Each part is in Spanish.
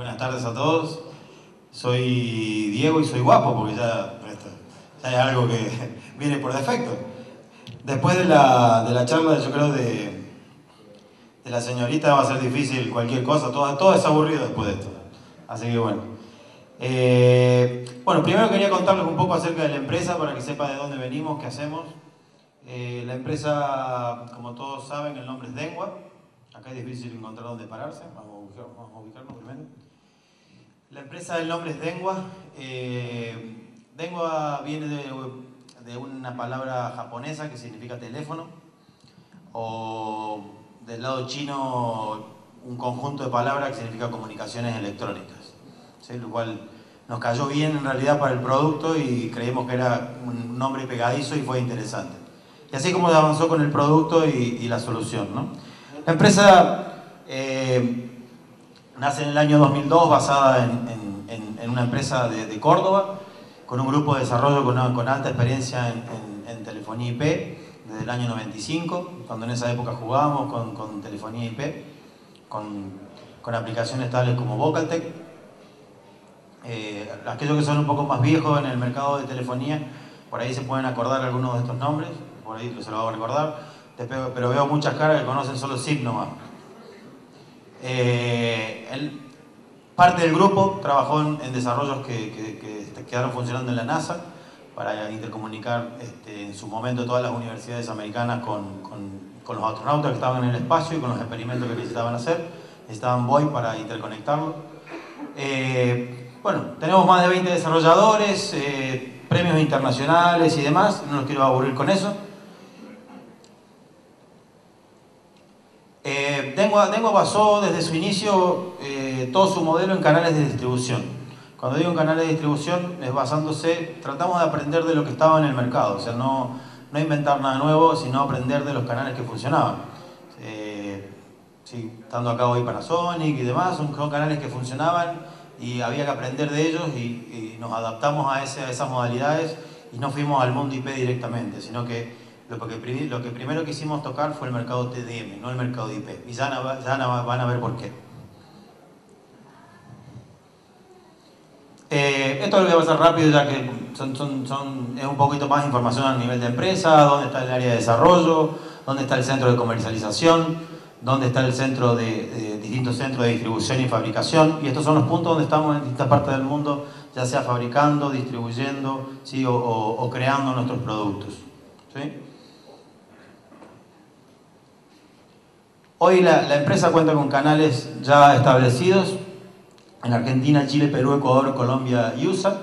buenas tardes a todos. Soy Diego y soy guapo porque ya, ya es algo que viene por defecto. Después de la, de la charla, yo creo, de, de la señorita va a ser difícil cualquier cosa, todo, todo es aburrido después de esto. Así que bueno. Eh, bueno, primero quería contarles un poco acerca de la empresa para que sepa de dónde venimos, qué hacemos. Eh, la empresa, como todos saben, el nombre es Dengua. Acá es difícil encontrar dónde pararse. Vamos a, ubicarnos primero. La empresa, el nombre es Dengua. Eh, Dengua viene de, una palabra japonesa que significa teléfono. O del lado chino, un conjunto de palabras que significa comunicaciones electrónicas. Lo cual nos cayó bien en realidad para el producto y creímos que era un nombre pegadizo y fue interesante. Y así como avanzó con el producto y, la solución. ¿no? La empresa eh, nace en el año 2002 basada en, una empresa de, Córdoba, con un grupo de desarrollo con, alta experiencia en, telefonía IP desde el año 95, cuando en esa época jugábamos con, telefonía IP, con, aplicaciones tales como Vocaltech. Eh, aquellos que son un poco más viejos en el mercado de telefonía, por ahí se pueden acordar algunos de estos nombres por ahí se lo hago recordar, pero veo muchas caras que conocen solo SIP nomás. Eh, parte del grupo trabajó en, desarrollos que, quedaron funcionando en la NASA para intercomunicar este, en su momento todas las universidades americanas con, los astronautas que estaban en el espacio y con los experimentos que necesitaban hacer. Necesitaban VOI para interconectarlo. Eh, bueno, tenemos más de 20 desarrolladores, eh, premios internacionales y demás, no los quiero aburrir con eso. Eh, Dengua, basó desde su inicio eh, todo su modelo en canales de distribución. Cuando digo en canales de distribución es basándose, tratamos de aprender de lo que estaba en el mercado, o sea, no, no inventar nada nuevo, sino aprender de los canales que funcionaban. Eh, estando acá hoy Panasonic y demás, son, canales que funcionaban y había que aprender de ellos y, nos adaptamos a, ese, a esas modalidades y no fuimos al mundo IP directamente, sino que lo que, lo que primero quisimos tocar fue el mercado TDM, no el mercado IP. Y ya, van a ver por qué. Eh, esto lo voy a pasar rápido ya que es un poquito más información a nivel de empresa, dónde está el área de desarrollo, dónde está el centro de comercialización, dónde está el centro de, distintos centros de distribución y fabricación. Y estos son los puntos donde estamos en distintas partes del mundo, ya sea fabricando, distribuyendo ¿sí? o, creando nuestros productos. ¿sí? Hoy la, empresa cuenta con canales ya establecidos en Argentina, Chile, Perú, Ecuador, Colombia y USA,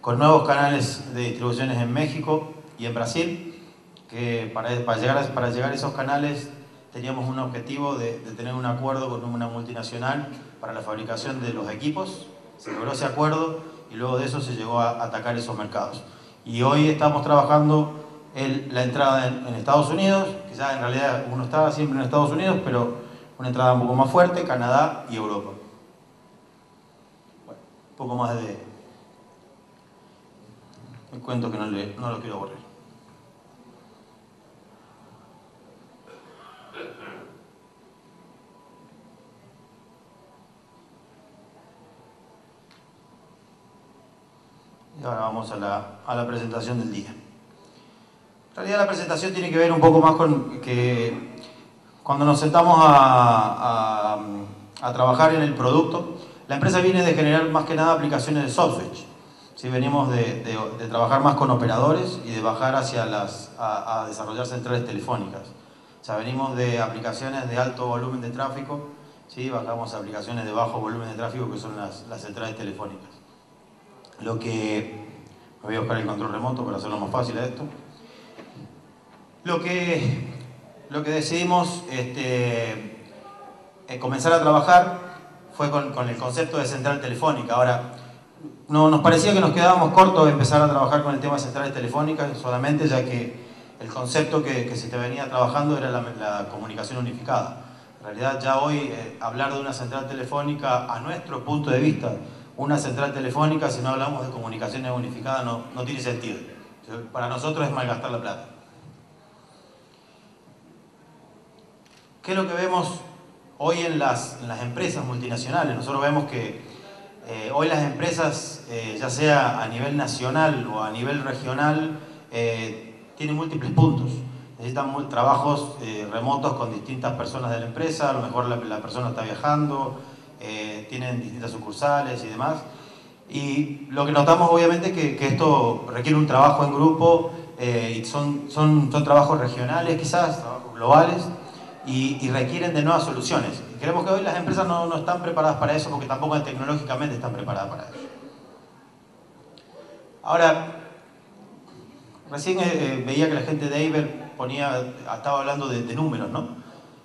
con nuevos canales de distribuciones en México y en Brasil, que para, llegar, a, para llegar a esos canales teníamos un objetivo de, tener un acuerdo con una multinacional para la fabricación de los equipos, se logró ese acuerdo y luego de eso se llegó a atacar esos mercados. Y hoy estamos trabajando la entrada en, Estados Unidos, que ya en realidad uno estaba siempre en Estados Unidos, pero una entrada un poco más fuerte, Canadá y Europa. Bueno, un poco más de... Me cuento que no, no lo quiero aburrir. Y ahora vamos a la, a la presentación del día. En realidad la presentación tiene que ver un poco más con que cuando nos sentamos a, trabajar en el producto, la empresa viene de generar más que nada aplicaciones de software. Si venimos de, trabajar más con operadores y de bajar hacia las, a, desarrollar centrales telefónicas. O sea, venimos de aplicaciones de alto volumen de tráfico, ¿sí? bajamos a aplicaciones de bajo volumen de tráfico que son las, las centrales telefónicas. Lo que... Voy a buscar el control remoto para hacerlo más fácil a esto. Lo que, lo que decidimos este, eh, comenzar a trabajar fue con, el concepto de central telefónica. Ahora, no, nos parecía que nos quedábamos cortos empezar a trabajar con el tema de centrales telefónicas solamente, ya que el concepto que, se te venía trabajando era la, comunicación unificada. En realidad ya hoy eh, hablar de una central telefónica, a nuestro punto de vista, una central telefónica, si no hablamos de comunicaciones unificadas, no, no tiene sentido. Para nosotros es malgastar la plata. ¿Qué es lo que vemos hoy en las, empresas multinacionales, nosotros vemos que eh, hoy las empresas, eh, ya sea a nivel nacional o a nivel regional, eh, tienen múltiples puntos. Necesitan trabajos remotos con distintas personas de la empresa, a lo mejor la, persona está viajando, tienen distintas sucursales y demás. Y lo que notamos obviamente es que, que esto requiere un trabajo en grupo y son, son, son trabajos regionales quizás, trabajos globales, y, requieren de nuevas soluciones. creemos que hoy las empresas no, no, están preparadas para eso porque tampoco tecnológicamente están preparadas para eso. Ahora, recién eh, eh, veía que la gente de Iber ponía, estaba hablando de, números, ¿no?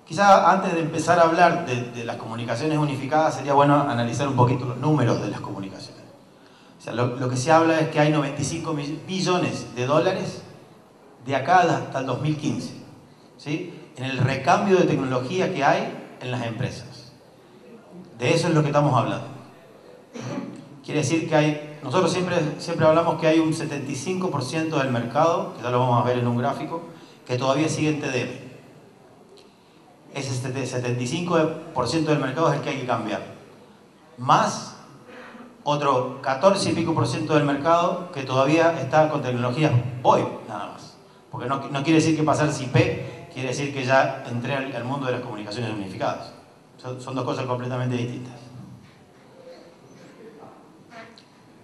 Quizá antes de empezar a hablar de, las comunicaciones unificadas sería bueno analizar un poquito los números de las comunicaciones. O sea, lo, lo que se habla es que hay 95 billones de dólares de acá hasta el 2015. ¿sí? En el recambio de tecnología que hay en las empresas. De eso es lo que estamos hablando. Quiere decir que hay, nosotros siempre, siempre hablamos que hay un 75% del mercado, que ya lo vamos a ver en un gráfico, que todavía sigue en TDM. Ese 75% del mercado es el que hay que cambiar. Más otro 14 y pico por ciento del mercado que todavía está con tecnologías VoIP, nada más. Porque no, no quiere decir que pasar IP quiere decir que ya entré al, mundo de las comunicaciones unificadas. Son, dos cosas completamente distintas.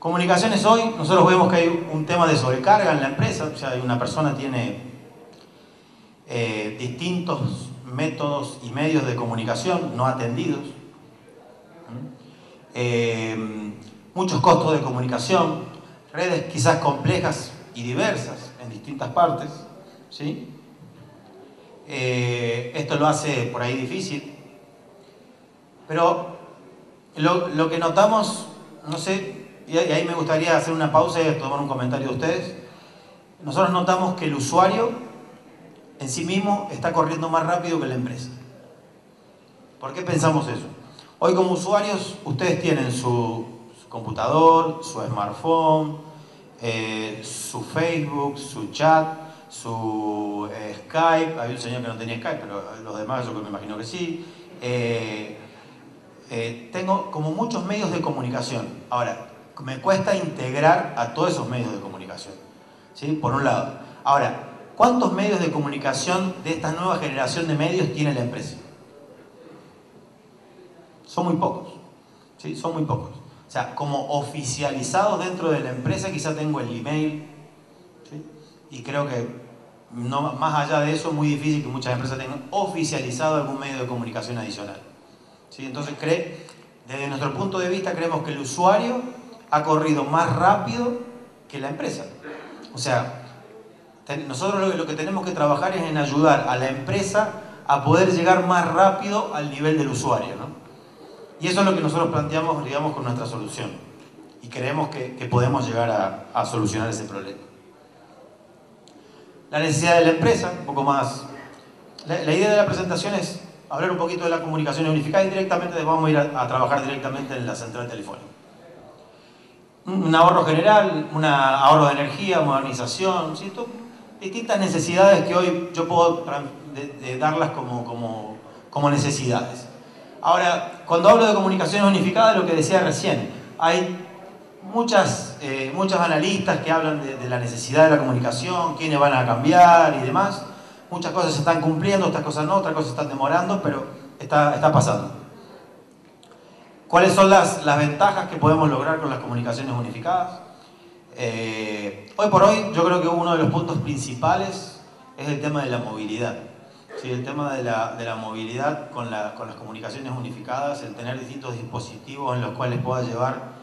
Comunicaciones hoy, nosotros vemos que hay un tema de sobrecarga en la empresa, o sea, una persona tiene eh, distintos métodos y medios de comunicación no atendidos, eh, muchos costos de comunicación, redes quizás complejas y diversas en distintas partes, ¿sí? Eh, esto lo hace por ahí difícil. Pero lo, que notamos, no sé, y ahí me gustaría hacer una pausa y tomar un comentario de ustedes. Nosotros notamos que el usuario en sí mismo está corriendo más rápido que la empresa. ¿Por qué pensamos eso? Hoy como usuarios ustedes tienen su, computador, su smartphone, eh, su Facebook, su chat, su eh, Skype, había un señor que no tenía Skype, pero los demás yo me imagino que sí. Eh, eh, tengo como muchos medios de comunicación. Ahora, me cuesta integrar a todos esos medios de comunicación. ¿sí? Por un lado. Ahora, ¿cuántos medios de comunicación de esta nueva generación de medios tiene la empresa? Son muy pocos. ¿sí? Son muy pocos. O sea, como oficializados dentro de la empresa, quizá tengo el email, y creo que no, más allá de eso es muy difícil que muchas empresas tengan oficializado algún medio de comunicación adicional. ¿Sí? Entonces, cree, desde nuestro punto de vista, creemos que el usuario ha corrido más rápido que la empresa. O sea, nosotros lo, que tenemos que trabajar es en ayudar a la empresa a poder llegar más rápido al nivel del usuario. ¿no? Y eso es lo que nosotros planteamos, digamos, con nuestra solución. Y creemos que, podemos llegar a, a solucionar ese problema la necesidad de la empresa, un poco más. La, idea de la presentación es hablar un poquito de la comunicación unificada y directamente vamos a ir a, trabajar directamente en la central telefónica. Un ahorro general, un ahorro de energía, modernización, distintas necesidades que hoy yo puedo darlas como, como, como necesidades. Ahora, cuando hablo de comunicación unificada, lo que decía recién, hay muchas, eh, analistas que hablan de, la necesidad de la comunicación, quiénes van a cambiar y demás. Muchas cosas se están cumpliendo, otras cosas no, otras cosas están demorando, pero está, está pasando. ¿Cuáles son las, las, ventajas que podemos lograr con las comunicaciones unificadas? Eh, hoy por hoy yo creo que uno de los puntos principales es el tema de la movilidad. Sí, el tema de la, de la movilidad con, la, con las comunicaciones unificadas, el tener distintos dispositivos en los cuales pueda llevar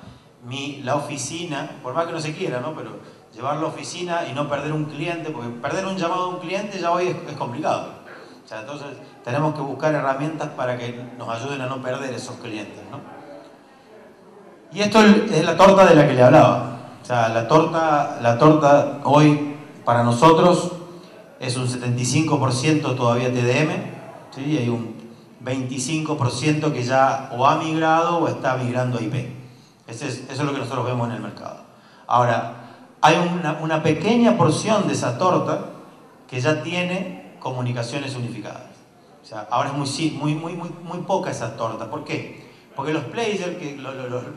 mi, la oficina, por más que no se quiera, ¿no? pero llevar la oficina y no perder un cliente, porque perder un llamado a un cliente ya hoy es, complicado. O sea, entonces tenemos que buscar herramientas para que nos ayuden a no perder esos clientes. ¿no? Y esto es la torta de la que le hablaba. O sea, la torta, la torta hoy para nosotros es un 75% todavía TDM, ¿sí? hay un 25% que ya o ha migrado o está migrando a IP es, eso es lo que nosotros vemos en el mercado. Ahora, hay una, pequeña porción de esa torta que ya tiene comunicaciones unificadas. O sea, ahora es muy, muy, muy, muy, poca esa torta. ¿Por qué? Porque los players,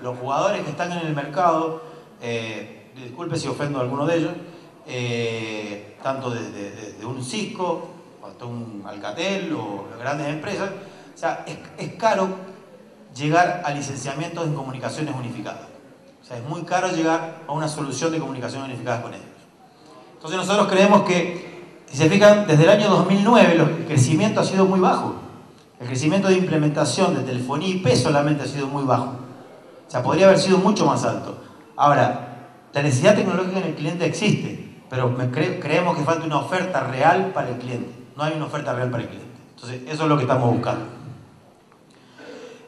los, jugadores que están en el mercado, eh, disculpe si ofendo a alguno de ellos, eh, tanto desde, un Cisco hasta un Alcatel o grandes empresas, o sea, es caro llegar a licenciamientos en comunicaciones unificadas. O sea, es muy caro llegar a una solución de comunicación unificada con ellos. Entonces nosotros creemos que, si se fijan, desde el año 2009 el crecimiento ha sido muy bajo. El crecimiento de implementación de telefonía IP solamente ha sido muy bajo. O sea, podría haber sido mucho más alto. Ahora, la necesidad tecnológica en el cliente existe, pero creemos que falta una oferta real para el cliente. No hay una oferta real para el cliente. Entonces, eso es lo que estamos buscando.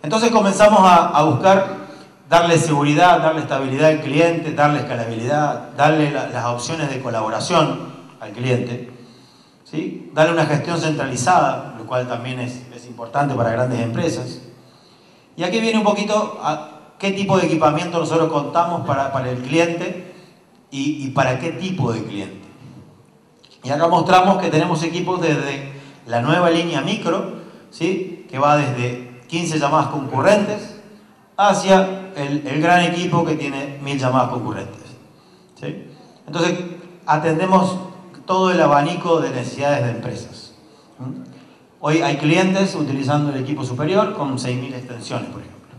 Entonces comenzamos a, buscar darle seguridad, darle estabilidad al cliente, darle escalabilidad, darle las opciones de colaboración al cliente, ¿sí? darle una gestión centralizada, lo cual también es, importante para grandes empresas. Y aquí viene un poquito a qué tipo de equipamiento nosotros contamos para, el cliente y, y, para qué tipo de cliente. Y acá mostramos que tenemos equipos desde la nueva línea micro, ¿sí? que va desde 15 llamadas concurrentes hacia el, gran equipo que tiene 1000 llamadas concurrentes. Entonces, atendemos todo el abanico de necesidades de empresas. Hoy hay clientes utilizando el equipo superior con 6.000 extensiones, por ejemplo.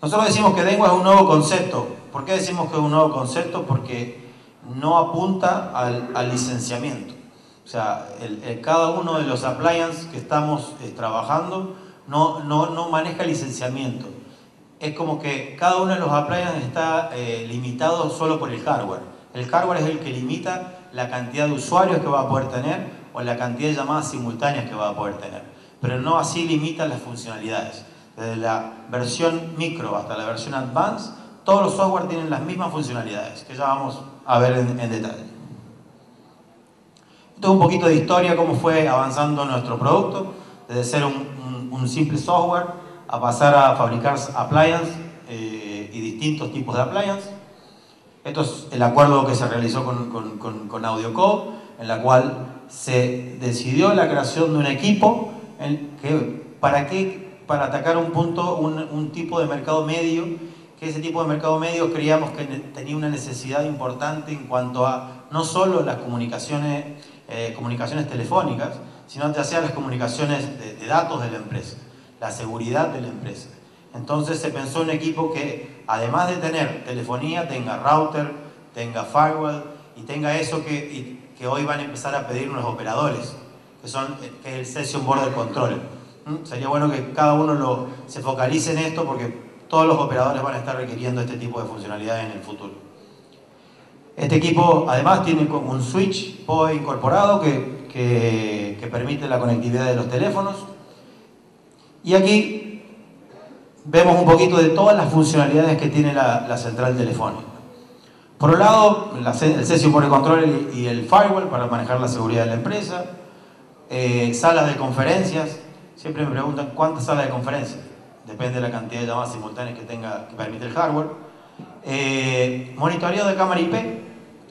Nosotros decimos que Dengua es un nuevo concepto. ¿Por qué decimos que es un nuevo concepto? Porque no apunta al licenciamiento. O sea, el, cada uno de los appliances que estamos eh, trabajando no, no, no, maneja licenciamiento. Es como que cada uno de los appliances está eh, limitado solo por el hardware. El hardware es el que limita la cantidad de usuarios que va a poder tener o la cantidad de llamadas simultáneas que va a poder tener. Pero no así limita las funcionalidades. Desde la versión micro hasta la versión advanced, todos los software tienen las mismas funcionalidades, que ya vamos a ver en detalle un poquito de historia, cómo fue avanzando nuestro producto, desde ser un, simple software a pasar a fabricar appliances eh, y distintos tipos de appliances. Esto es el acuerdo que se realizó con, con, con, AudioCode, en la cual se decidió la creación de un equipo en que, ¿para qué? Para atacar un punto, un, un tipo de mercado medio, que ese tipo de mercado medio creíamos que tenía una necesidad importante en cuanto a no solo las comunicaciones eh, comunicaciones telefónicas, sino ya sea las comunicaciones de, datos de la empresa, la seguridad de la empresa. Entonces se pensó un equipo que, además de tener telefonía, tenga router, tenga firewall y tenga eso que, hoy van a empezar a pedir los operadores, que, son, que el Session Border Control. ¿Mm? Sería bueno que cada uno se focalice en esto porque todos los operadores van a estar requiriendo este tipo de funcionalidades en el futuro. Este equipo además tiene un switch PoE incorporado que, que, permite la conectividad de los teléfonos. Y aquí vemos un poquito de todas las funcionalidades que tiene la, central telefónica. Por un lado, el session por el control y el firewall para manejar la seguridad de la empresa. Eh, salas de conferencias. Siempre me preguntan cuántas salas de conferencias. Depende de la cantidad de llamadas simultáneas que, tenga, que permite el hardware. Eh, monitoreo de cámara IP,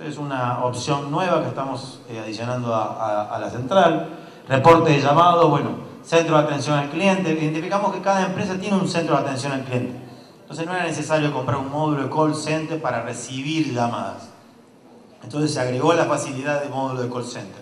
es una opción nueva que estamos eh, adicionando a, la central. Reporte de llamado, bueno, centro de atención al cliente. Identificamos que cada empresa tiene un centro de atención al cliente. Entonces no era necesario comprar un módulo de call center para recibir llamadas. Entonces se agregó la facilidad de módulo de call center.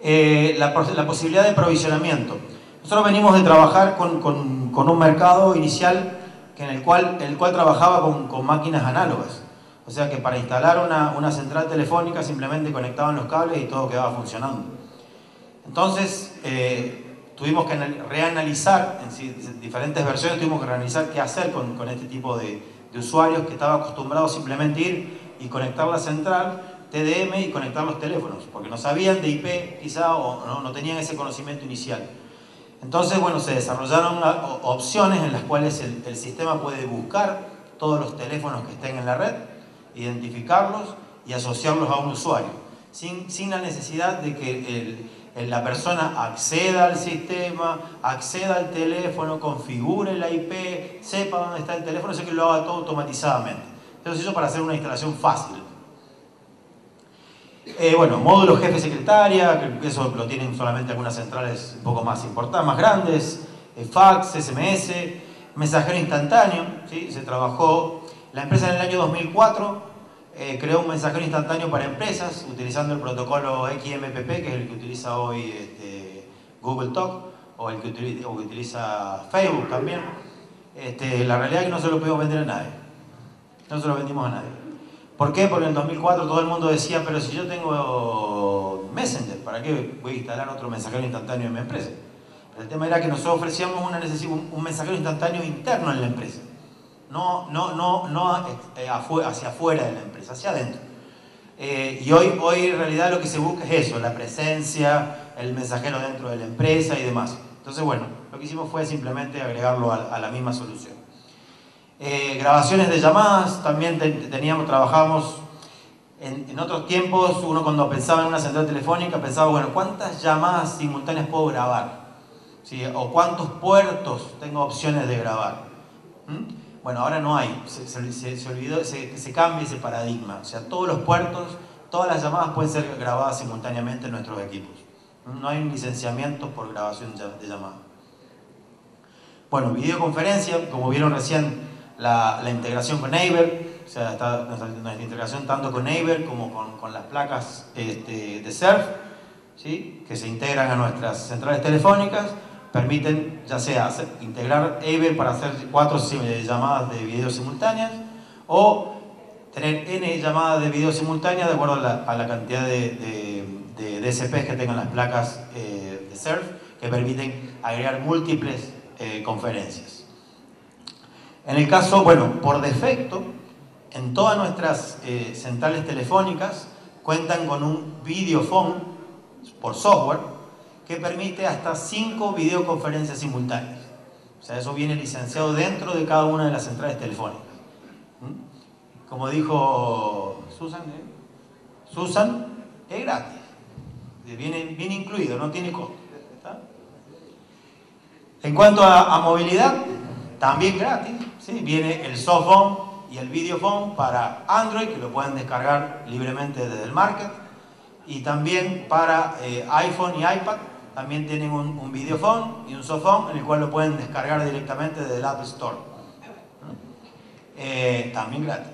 Eh, la, posibilidad de provisionamiento. Nosotros venimos de trabajar con, con un mercado inicial en el cual, el cual trabajaba con, máquinas análogas. O sea que para instalar una, central telefónica simplemente conectaban los cables y todo quedaba funcionando. Entonces, eh, tuvimos que reanalizar, en diferentes versiones tuvimos que reanalizar qué hacer con, este tipo de, usuarios que estaba acostumbrado simplemente ir y conectar la central TDM y conectar los teléfonos, porque no sabían de IP quizá o no, no tenían ese conocimiento inicial. Entonces, bueno, se desarrollaron opciones en las cuales el, sistema puede buscar todos los teléfonos que estén en la red, identificarlos y asociarlos a un usuario, sin, la necesidad de que la persona acceda al sistema, acceda al teléfono, configure la IP, sepa dónde está el teléfono, sino que lo haga todo automatizadamente. Entonces eso para hacer una instalación fácil. Eh, bueno, módulo jefe secretaria, que eso lo tienen solamente algunas centrales un poco más importantes, más grandes, eh, fax, SMS, mensajero instantáneo, ¿sí? se trabajó, la empresa en el año 2004 eh, creó un mensajero instantáneo para empresas utilizando el protocolo XMPP, que es el que utiliza hoy este, Google Talk, o el que utiliza, Facebook también. Este, la realidad es que no se lo pudimos vender a nadie, no se lo vendimos a nadie. ¿Por qué? Porque en el 2004 todo el mundo decía, pero si yo tengo Messenger, ¿para qué voy a instalar otro mensajero instantáneo en mi empresa? el tema era que nosotros ofrecíamos un mensajero instantáneo interno en la empresa. No, no, no, no eh, hacia afuera de la empresa, hacia adentro. Eh, y hoy, hoy en realidad lo que se busca es eso, la presencia, el mensajero dentro de la empresa y demás. Entonces, bueno, lo que hicimos fue simplemente agregarlo a la misma solución. Eh, grabaciones de llamadas, también teníamos, trabajamos en, otros tiempos, uno cuando pensaba en una central telefónica pensaba, bueno, ¿cuántas llamadas simultáneas puedo grabar? ¿O cuántos puertos tengo opciones de grabar? ¿Mm? Bueno, ahora no hay, se, se, olvidó, se, se cambia ese paradigma. O sea, todos los puertos, todas las llamadas pueden ser grabadas simultáneamente en nuestros equipos. No hay licenciamientos por grabación de llamadas. Bueno, videoconferencia, como vieron recién, la, integración con Naver, o sea, está nuestra, integración tanto con Naver como con, las placas este, de Surf, ¿sí? que se integran a nuestras centrales telefónicas, permiten ya sea integrar Aver para hacer cuatro llamadas de video simultáneas o tener N llamadas de video simultáneas de acuerdo a la, cantidad de, de, DSPs que tengan las placas eh, de Surf que permiten agregar múltiples eh, conferencias. En el caso, bueno, por defecto, en todas nuestras eh, centrales telefónicas cuentan con un videophone por software que permite hasta cinco videoconferencias simultáneas. O sea, eso viene licenciado dentro de cada una de las centrales telefónicas. ¿Mm? Como dijo Susan, ¿eh? Susan es gratis. Viene, viene incluido, no tiene costo. En cuanto a movilidad, también gratis. Viene el softphone y el videophone para Android, que lo pueden descargar libremente desde el market. Y también para eh, iPhone y iPad, también tienen un, videophone y un softphone en el cual lo pueden descargar directamente desde el App Store. Eh, también gratis.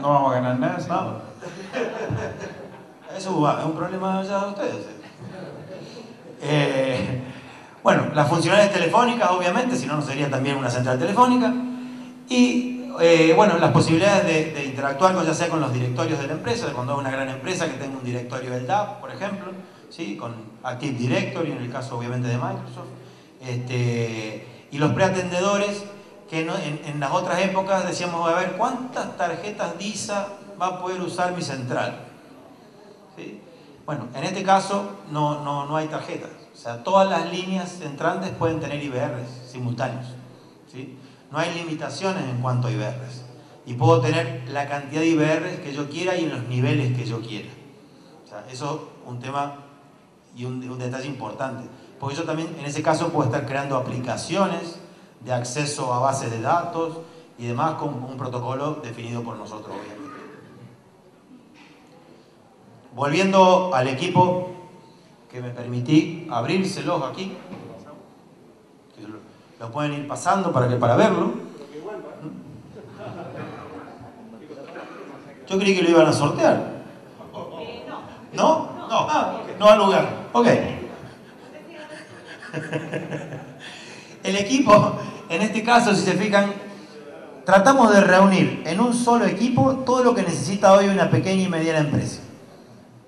No vamos a ganar nada. ¿sí? Eso es un problema ya de ustedes. Eh, bueno, las funcionalidades telefónicas, obviamente, si no, no sería también una central telefónica. Y, eh, bueno, las posibilidades de, interactuar con, ya sea con los directorios de la empresa, cuando es una gran empresa que tenga un directorio del DAP, por ejemplo, ¿sí? con Active Directory, en el caso, obviamente, de Microsoft. Este, y los preatendedores, que en, las otras épocas decíamos, a ver, ¿cuántas tarjetas DISA va a poder usar mi central? Bueno, en este caso no, no, no hay tarjetas. O sea, todas las líneas entrantes pueden tener IBRs simultáneos. ¿sí? No hay limitaciones en cuanto a IBRs. Y puedo tener la cantidad de IBRs que yo quiera y en los niveles que yo quiera. O sea, eso es un tema y un, un detalle importante. Porque yo también, en ese caso, puedo estar creando aplicaciones de acceso a bases de datos y demás con un protocolo definido por nosotros, obviamente. Volviendo al equipo que me permití abrírselos aquí. Lo pueden ir pasando para, que, para verlo. Yo creí que lo iban a sortear. ¿No? No, ah, no al lugar. Ok. El equipo, en este caso, si se fijan, tratamos de reunir en un solo equipo todo lo que necesita hoy una pequeña y mediana empresa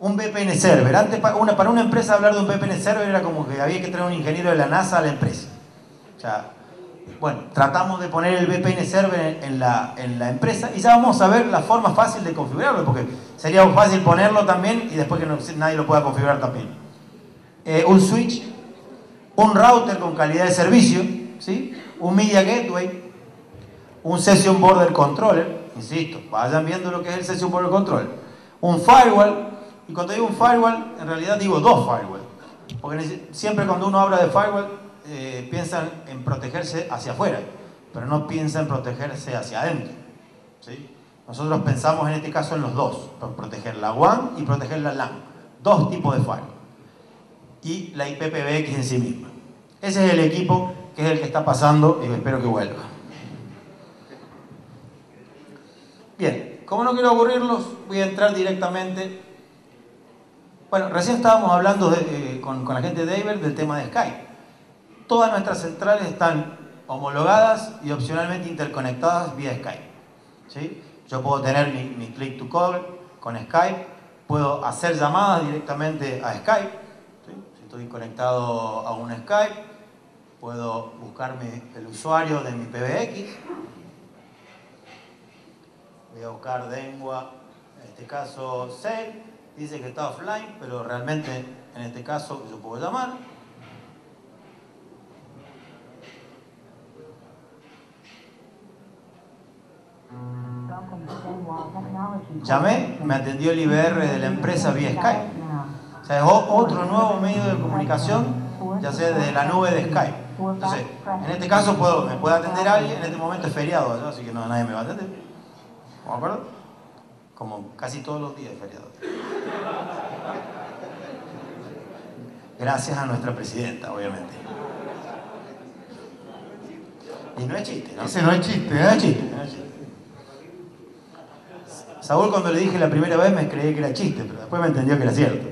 un VPN server. Antes, para una, para una empresa hablar de un VPN server era como que había que traer un ingeniero de la NASA a la empresa. O sea, bueno, tratamos de poner el VPN server en, la, en la empresa y ya vamos a ver la forma fácil de configurarlo, porque sería fácil ponerlo también y después que nadie lo pueda configurar también. Eh, un switch, un router con calidad de servicio, ¿sí? un media gateway, un session border controller, insisto, vayan viendo lo que es el session border controller, un firewall, y cuando digo un firewall, en realidad digo dos firewalls. Porque siempre cuando uno habla de firewall, eh, piensan en protegerse hacia afuera, pero no piensa en protegerse hacia adentro. ¿sí? Nosotros pensamos en este caso en los dos, proteger la WAN y proteger la LAN. Dos tipos de firewall. Y la IPPBX en sí misma. Ese es el equipo que es el que está pasando y espero que vuelva. Bien, como no quiero aburrirlos, voy a entrar directamente. Bueno, recién estábamos hablando eh, con, la gente de David del tema de Skype. Todas nuestras centrales están homologadas y opcionalmente interconectadas vía Skype. ¿sí? Yo puedo tener mi, click to call con Skype, puedo hacer llamadas directamente a Skype. Si estoy conectado a un Skype, puedo buscarme el usuario de mi PBX. Voy a buscar Dengua, en este caso 6, dice que está offline, pero realmente en este caso yo puedo llamar. Llamé, me atendió el IBR de la empresa vía Skype. O sea, es otro nuevo medio de comunicación, ya sea desde la nube de Skype. Entonces, en este caso puedo, me puede atender alguien, en este momento es feriado así que no, nadie me va a atender. ¿De acuerdo? Como casi todos los días es feriado. Gracias a nuestra presidenta, obviamente. Y no es chiste, ¿no? Ese no es chiste, ¿eh? No es chiste, no es chiste. Saúl cuando le dije la primera vez me creí que era chiste, pero después me entendió que era cierto.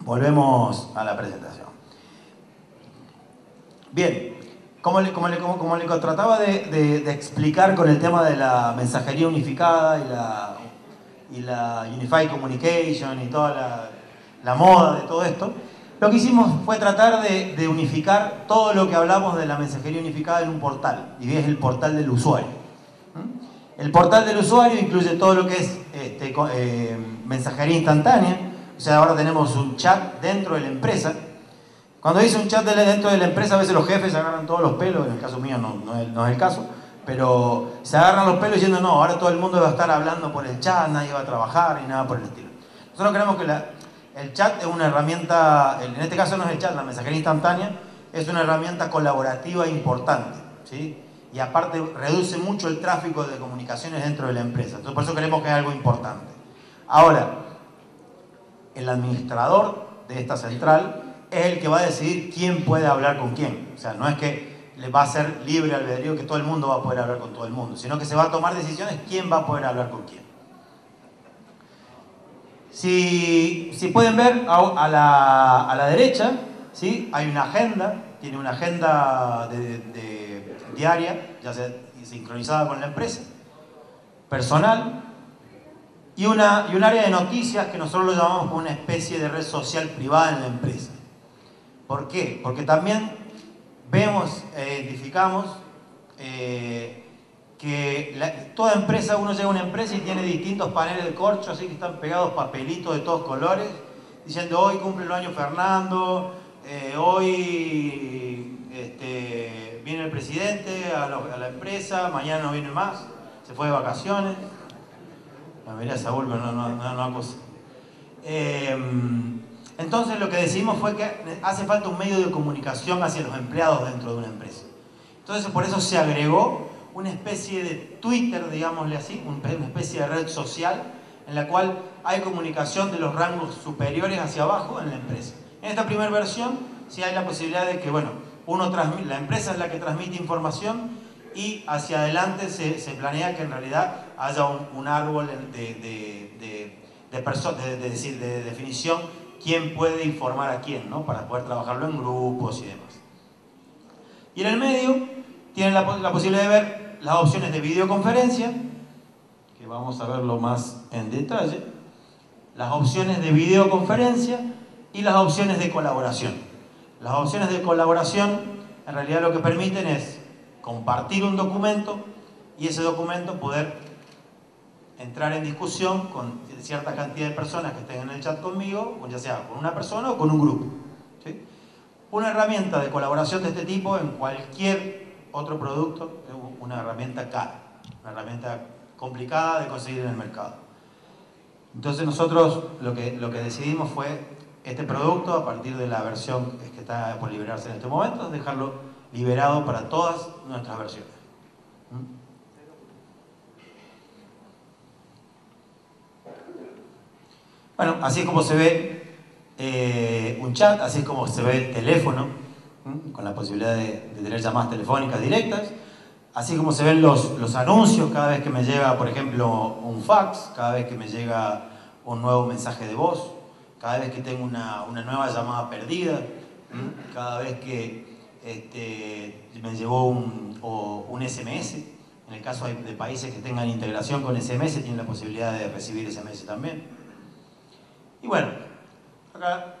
Volvemos a la presentación. Bien, como le, como trataba de, explicar con el tema de la mensajería unificada y la, y la Unified Communication y toda la, la, moda de todo esto, lo que hicimos fue tratar de, de unificar todo lo que hablamos de la mensajería unificada en un portal, y es el portal del usuario. El portal del usuario incluye todo lo que es este, eh, mensajería instantánea, o sea, ahora tenemos un chat dentro de la empresa. Cuando dice un chat dentro de la empresa, a veces los jefes se agarran todos los pelos, en el caso mío no, es, el caso, pero se agarran los pelos diciendo, no, ahora todo el mundo va a estar hablando por el chat, nadie va a trabajar y nada por el estilo. Nosotros creemos que el chat es una herramienta, en este caso no es el chat, la mensajería instantánea, es una herramienta colaborativa importante. ¿sí? y aparte reduce mucho el tráfico de comunicaciones dentro de la empresa. Entonces por eso creemos que es algo importante. Ahora, el administrador de esta central es el que va a decidir quién puede hablar con quién. O sea, no es que va a ser libre albedrío que todo el mundo va a poder hablar con todo el mundo, sino que se va a tomar decisiones quién va a poder hablar con quién. Si, si pueden ver a, la, a la, derecha, ¿sí? hay una agenda, tiene una agenda diaria, ya sea sincronizada con la empresa, personal, y, una, y un área de noticias que nosotros lo llamamos como una especie de red social privada en la empresa. ¿Por qué? Porque también vemos, e identificamos eh, que toda empresa, uno llega a una empresa y tiene distintos paneles de corcho, así que están pegados papelitos de todos colores, diciendo hoy cumple el año Fernando, eh, hoy este, viene el presidente a, la empresa, mañana no viene más, se fue de vacaciones. La vería Saúl, pero no, no, no, no em, entonces lo que decidimos fue que hace falta un medio de comunicación hacia los empleados dentro de una empresa. Entonces por eso se agregó una especie de Twitter, digámosle así, una especie de red social en la cual hay comunicación de los rangos superiores hacia abajo en la empresa. En esta primera versión sí hay la posibilidad de que, bueno, la empresa es la que transmite información y hacia adelante se, planea que en realidad haya un, árbol de, de, de, decir, de definición quién puede informar a quién, ¿no? para poder trabajarlo en grupos y demás. Y en el medio tienen la, la posibilidad de ver las opciones de videoconferencia, que vamos a verlo más en detalle, las opciones de videoconferencia y las opciones de colaboración. Las opciones de colaboración en realidad lo que permiten es compartir un documento y ese documento poder entrar en discusión con cierta cantidad de personas que estén en el chat conmigo, ya sea con una persona o con un grupo. Una herramienta de colaboración de este tipo en cualquier otro producto es una herramienta cara, una herramienta complicada de conseguir en el mercado. Entonces nosotros lo que, lo que decidimos fue este producto, a partir de la versión que está por liberarse en este momento, dejarlo liberado para todas nuestras versiones. ¿Mm? Bueno, así es como se ve eh, un chat, así es como se ve el teléfono, con la posibilidad de, tener llamadas telefónicas directas. Así es como se ven los, los anuncios cada vez que me llega, por ejemplo, un fax, cada vez que me llega un nuevo mensaje de voz, cada vez que tengo una, una nueva llamada perdida, cada vez que este, me llegó un, un SMS. En el caso de países que tengan integración con SMS, tienen la posibilidad de recibir SMS también. Y bueno, acá,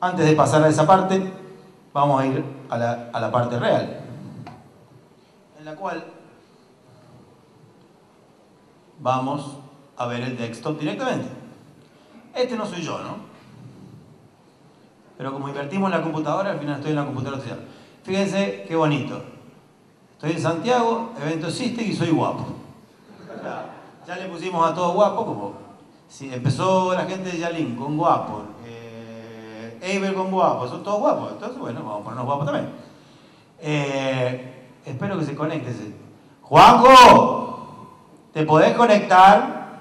antes de pasar a esa parte, vamos a ir a la, a la parte real, en la cual vamos a ver el desktop directamente. Este no soy yo, ¿no? Pero como invertimos en la computadora, al final estoy en la computadora oficial. Fíjense qué bonito. Estoy en Santiago, evento existe y soy guapo. Ya, le pusimos a todos guapos, como empezó la gente de Yalín con guapo, eh, con guapo, son todos guapos. Entonces, bueno, vamos a ponernos guapos también. Eh, espero que se conecte. Juanjo, ¿te podés conectar?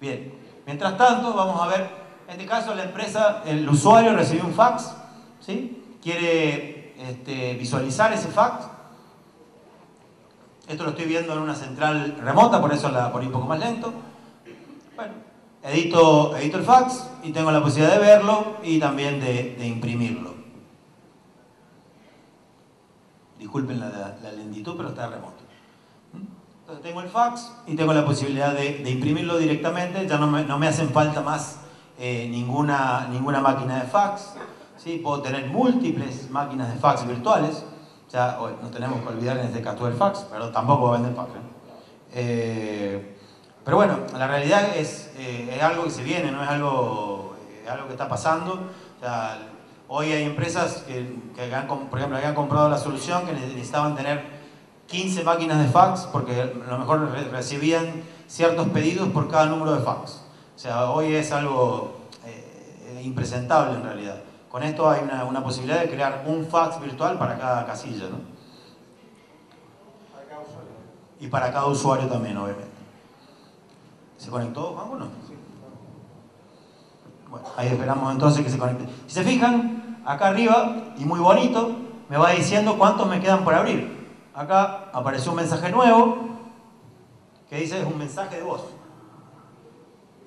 Bien, mientras tanto, vamos a ver en este caso, la empresa, el usuario recibió un fax, ¿sí? quiere este, visualizar ese fax. Esto lo estoy viendo en una central remota, por eso la poní un poco más lento. Bueno, edito, edito el fax y tengo la posibilidad de verlo y también de, imprimirlo. Disculpen la, lentitud, pero está remoto. Entonces tengo el fax y tengo la posibilidad de, imprimirlo directamente, ya no me, no me hacen falta más eh, ninguna, ninguna máquina de fax. ¿sí? Puedo tener múltiples máquinas de fax virtuales. Ya no tenemos que olvidar en este caso el fax, pero tampoco va a vender fax. ¿eh? Eh, pero bueno, la realidad es, es, algo que se viene, no es algo, algo que está pasando. hoy hay empresas que, que han, por ejemplo, han comprado la solución que necesitaban tener 15 máquinas de fax porque a lo mejor recibían ciertos pedidos por cada número de fax. O sea, hoy es algo eh, impresentable en realidad. Con esto hay una, posibilidad de crear un fax virtual para cada casilla, ¿no? Y para cada usuario también, obviamente. ¿Se conectó, Juan, o no? Bueno, ahí esperamos entonces que se conecte. Si se fijan, acá arriba, y muy bonito, me va diciendo cuántos me quedan por abrir. Acá apareció un mensaje nuevo, que dice es un mensaje de voz.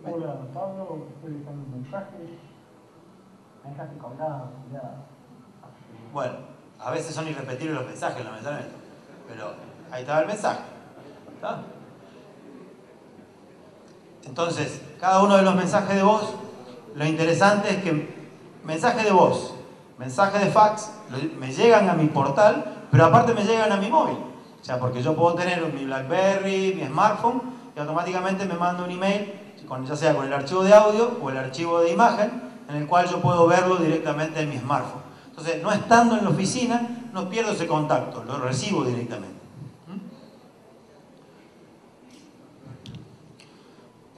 Hola Pablo, estoy dejando un mensaje. Bueno, a veces son irrepetibles los mensajes, lamentablemente. Pero ahí estaba el mensaje. Entonces, cada uno de los mensajes de voz, lo interesante es que mensaje de voz, mensaje de fax, me llegan a mi portal, pero aparte me llegan a mi móvil. O sea, porque yo puedo tener mi BlackBerry, mi smartphone, y automáticamente me manda un email ya sea con el archivo de audio o el archivo de imagen, en el cual yo puedo verlo directamente en mi smartphone. Entonces, no estando en la oficina, no pierdo ese contacto, lo recibo directamente. ¿Mm?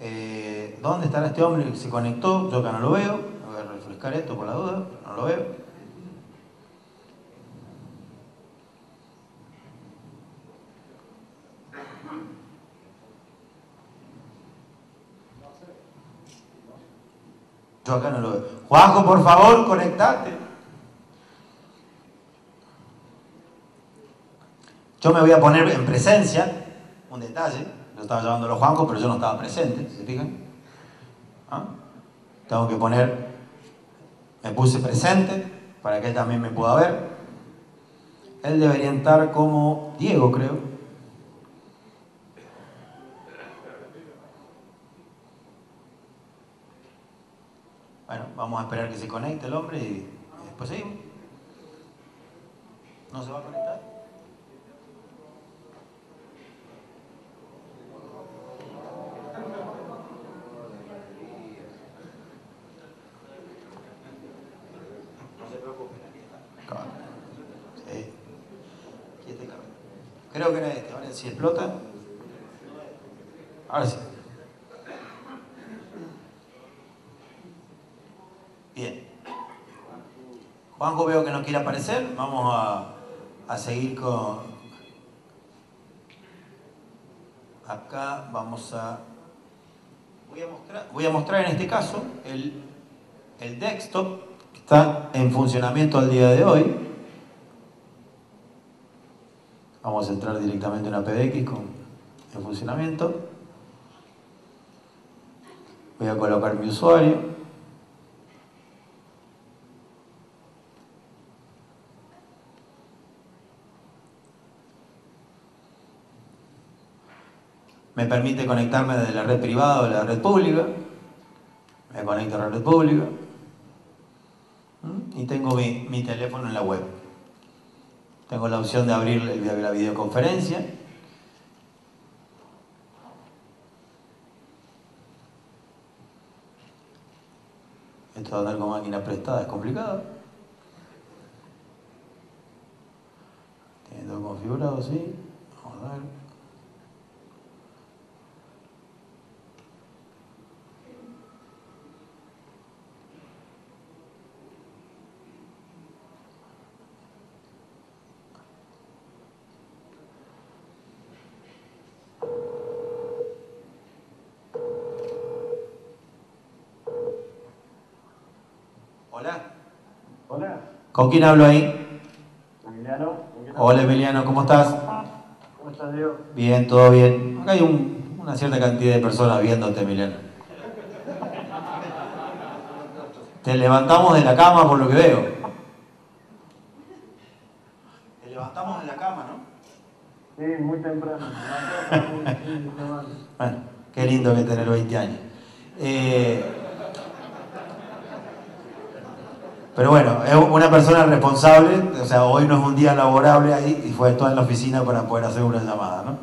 Eh, ¿Dónde estará este hombre que se conectó? Yo acá no lo veo. Voy a refrescar esto por la duda, no lo veo. Yo acá no lo veo. Juanjo, por favor, conectate. Yo me voy a poner en presencia, un detalle, lo estaba llamando los Juanjo, pero yo no estaba presente, ¿se fijan? ¿Ah? Tengo que poner, me puse presente para que él también me pueda ver. Él debería estar como Diego, creo. Bueno, vamos a esperar que se conecte el hombre y después seguimos. ¿No se va a conectar? No se preocupe, aquí está. Sí. Creo que era este. Ahora si explota. Ahora sí. Juanjo veo que no quiere aparecer, vamos a, seguir con... Acá vamos a voy a mostrar, a en este caso el, el desktop que está en funcionamiento al día de hoy. Vamos a entrar directamente en una PBX con el funcionamiento. Voy a colocar mi usuario. Me permite conectarme desde la red privada o la red pública. Me conecto a la red pública. ¿Mm? Y tengo mi, mi teléfono en la web. Tengo la opción de abrir la videoconferencia. Esto de andar con máquina prestada es complicado. Tiene todo configurado, sí. Vamos a ver. ¿Con quién hablo ahí? Emiliano. Hola Emiliano, ¿cómo estás? ¿Cómo estás, Diego? Bien, todo bien. Acá hay una cierta cantidad de personas viéndote, Emiliano. Te levantamos de la cama por lo que veo. Te levantamos de la cama, ¿no? Sí, muy temprano. bueno, qué lindo que tener 20 años. Eh, Pero bueno, es una persona responsable, o sea, hoy no es un día laborable ahí y fue toda en la oficina para poder hacer una llamada, ¿no?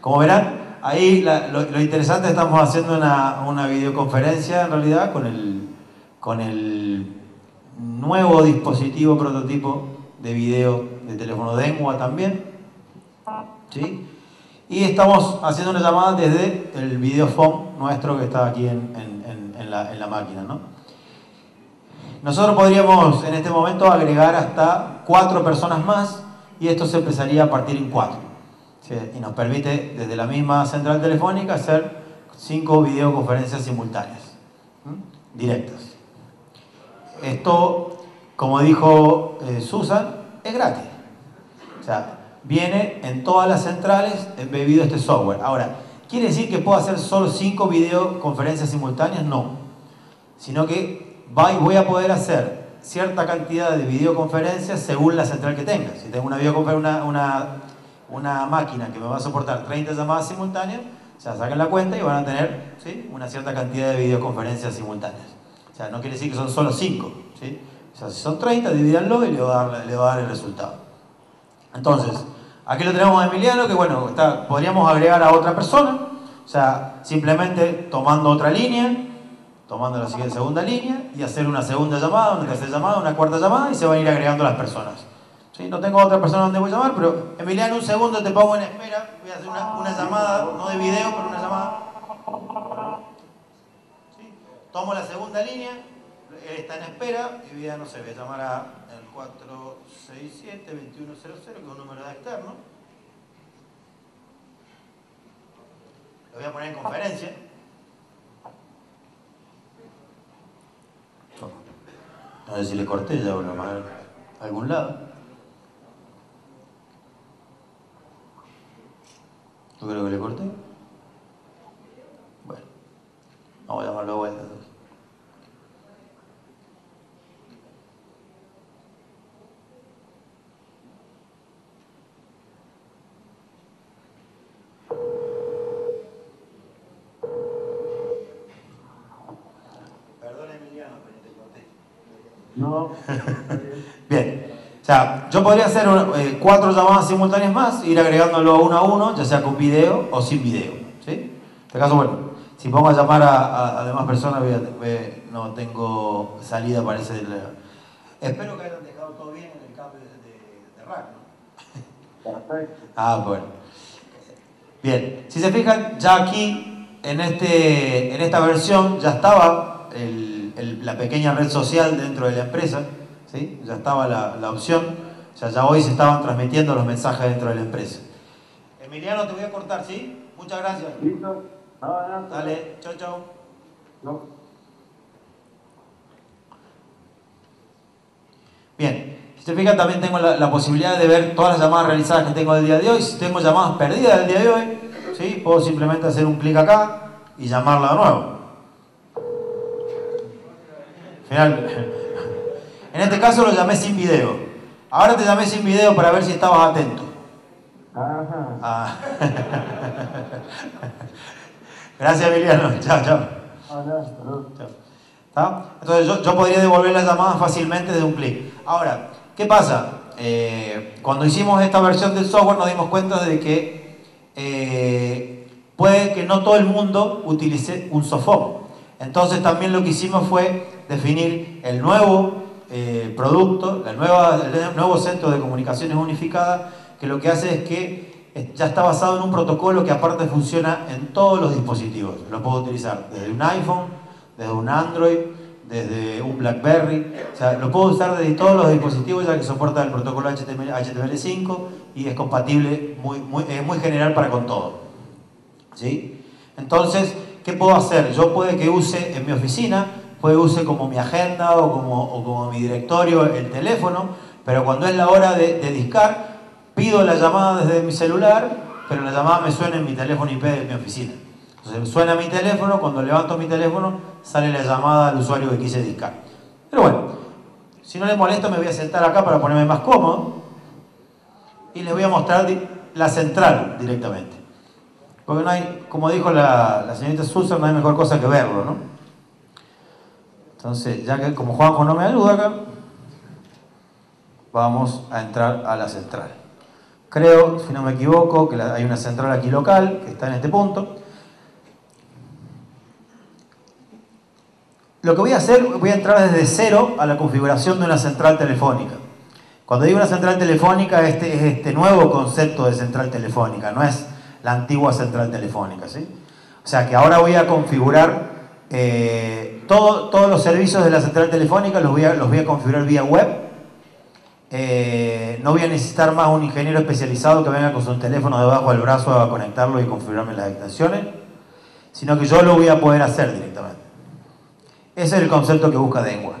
Como verán, ahí lo, interesante estamos haciendo una, una, videoconferencia en realidad con el, con el nuevo dispositivo prototipo de video de teléfono de Engua también, ¿sí? Y estamos haciendo una llamada desde el videophone nuestro que está aquí en, en la máquina, ¿no? Nosotros podríamos en este momento agregar hasta cuatro personas más y esto se empezaría a partir en cuatro. Y nos permite desde la misma central telefónica hacer cinco videoconferencias simultáneas, directas. Esto, como dijo eh, Susan, es gratis. O sea, viene en todas las centrales embebido este software. Ahora, ¿quiere decir que puedo hacer solo cinco videoconferencias simultáneas? No. Sino que voy a poder hacer cierta cantidad de videoconferencias según la central que tenga. Si tengo una, una, una, máquina que me va a soportar 30 llamadas simultáneas, o sea, la cuenta y van a tener ¿sí? una cierta cantidad de videoconferencias simultáneas. O sea, no quiere decir que son solo 5. ¿sí? O sea, si son 30, divídanlo y le va a dar, le va a dar el resultado. Entonces, aquí lo tenemos a Emiliano, que bueno, podríamos agregar a otra persona, o sea, simplemente tomando otra línea, tomando la siguiente segunda línea y hacer una segunda llamada, una tercera llamada, una cuarta llamada y se van a ir agregando las personas. ¿Sí? No tengo otra persona donde voy a llamar, pero Emiliano, un segundo te pongo en espera. Voy a hacer una, llamada, no de video, pero una llamada. ¿Sí? Tomo la segunda línea, él está en espera, y no se a llamar a el 467-2100, que es un número de externo. Lo voy a poner en conferencia. A ver si le corté ya bueno, a algún lado. Yo creo que le corté. Bueno, vamos a llamarlo vuelta entonces. No. Bien. O sea, yo podría hacer eh, cuatro llamadas simultáneas más, ir agregándolo uno a uno, ya sea con video o sin video. ¿sí? En este caso, bueno, si pongo a llamar a, demás personas, no tengo salida, parece. De Espero que hayan dejado todo bien en el cable de, de rack, ¿no? Perfecto. Ah, bueno. Bien, si se fijan, ya aquí, en, este, en esta versión, ya estaba el la pequeña red social dentro de la empresa, ¿sí? ya estaba la, opción, o sea, ya hoy se estaban transmitiendo los mensajes dentro de la empresa. Emiliano, te voy a cortar, ¿sí? Muchas gracias. Listo. Dale, chau. No. Bien, si te fijas también tengo la, la posibilidad de ver todas las llamadas realizadas que tengo del día de hoy. Si tengo llamadas perdidas del día de hoy, ¿sí? puedo simplemente hacer un clic acá y llamarla de nuevo. Final. En este caso lo llamé sin video. Ahora te llamé sin video para ver si estabas atento. Ajá. Ah. Gracias, Emiliano. Chao, chao. Entonces yo, yo podría devolver las llamadas fácilmente de un clic. Ahora, ¿qué pasa? Eh, cuando hicimos esta versión del software nos dimos cuenta de que eh, puede que no todo el mundo utilice un softphone. Entonces también lo que hicimos fue definir el nuevo eh, producto, el nuevo centro de comunicaciones unificada, que lo que hace es que ya está basado en un protocolo que aparte funciona en todos los dispositivos. Lo puedo utilizar desde un iPhone, desde un Android, desde un BlackBerry. O sea, lo puedo usar desde todos los dispositivos ya que soporta el protocolo HTML, HTML5 y es compatible, es muy general para con todo. ¿Sí? Entonces, ¿qué puedo hacer? Yo puede que use en mi oficina, puede que use como mi agenda o como, mi directorio el teléfono, pero cuando es la hora de, discar, pido la llamada desde mi celular, pero la llamada me suena en mi teléfono IP de mi oficina. Entonces suena mi teléfono, cuando levanto mi teléfono sale la llamada al usuario que quise discar. Pero bueno, si no les molesta me voy a sentar acá para ponerme más cómodo y les voy a mostrar la central directamente. Porque no hay, como dijo la, señorita Susan, no hay mejor cosa que verlo, ¿no? Entonces, ya que como Juanjo no me ayuda acá, vamos a entrar a la central. Creo, si no me equivoco, que hay una central aquí local que está en este punto. Lo que voy a hacer, voy a entrar desde cero a la configuración de una central telefónica. Cuando digo una central telefónica, este es este nuevo concepto de central telefónica, no es la antigua central telefónica. ¿sí? O sea que ahora voy a configurar eh, todo- todos los servicios de la central telefónica, los voy a, los voy a configurar vía web. Eh, no voy a necesitar más un ingeniero especializado que venga con su teléfono debajo del brazo a conectarlo y configurarme las extensiones, sino que yo lo voy a poder hacer directamente. Ese es el concepto que busca Dengua.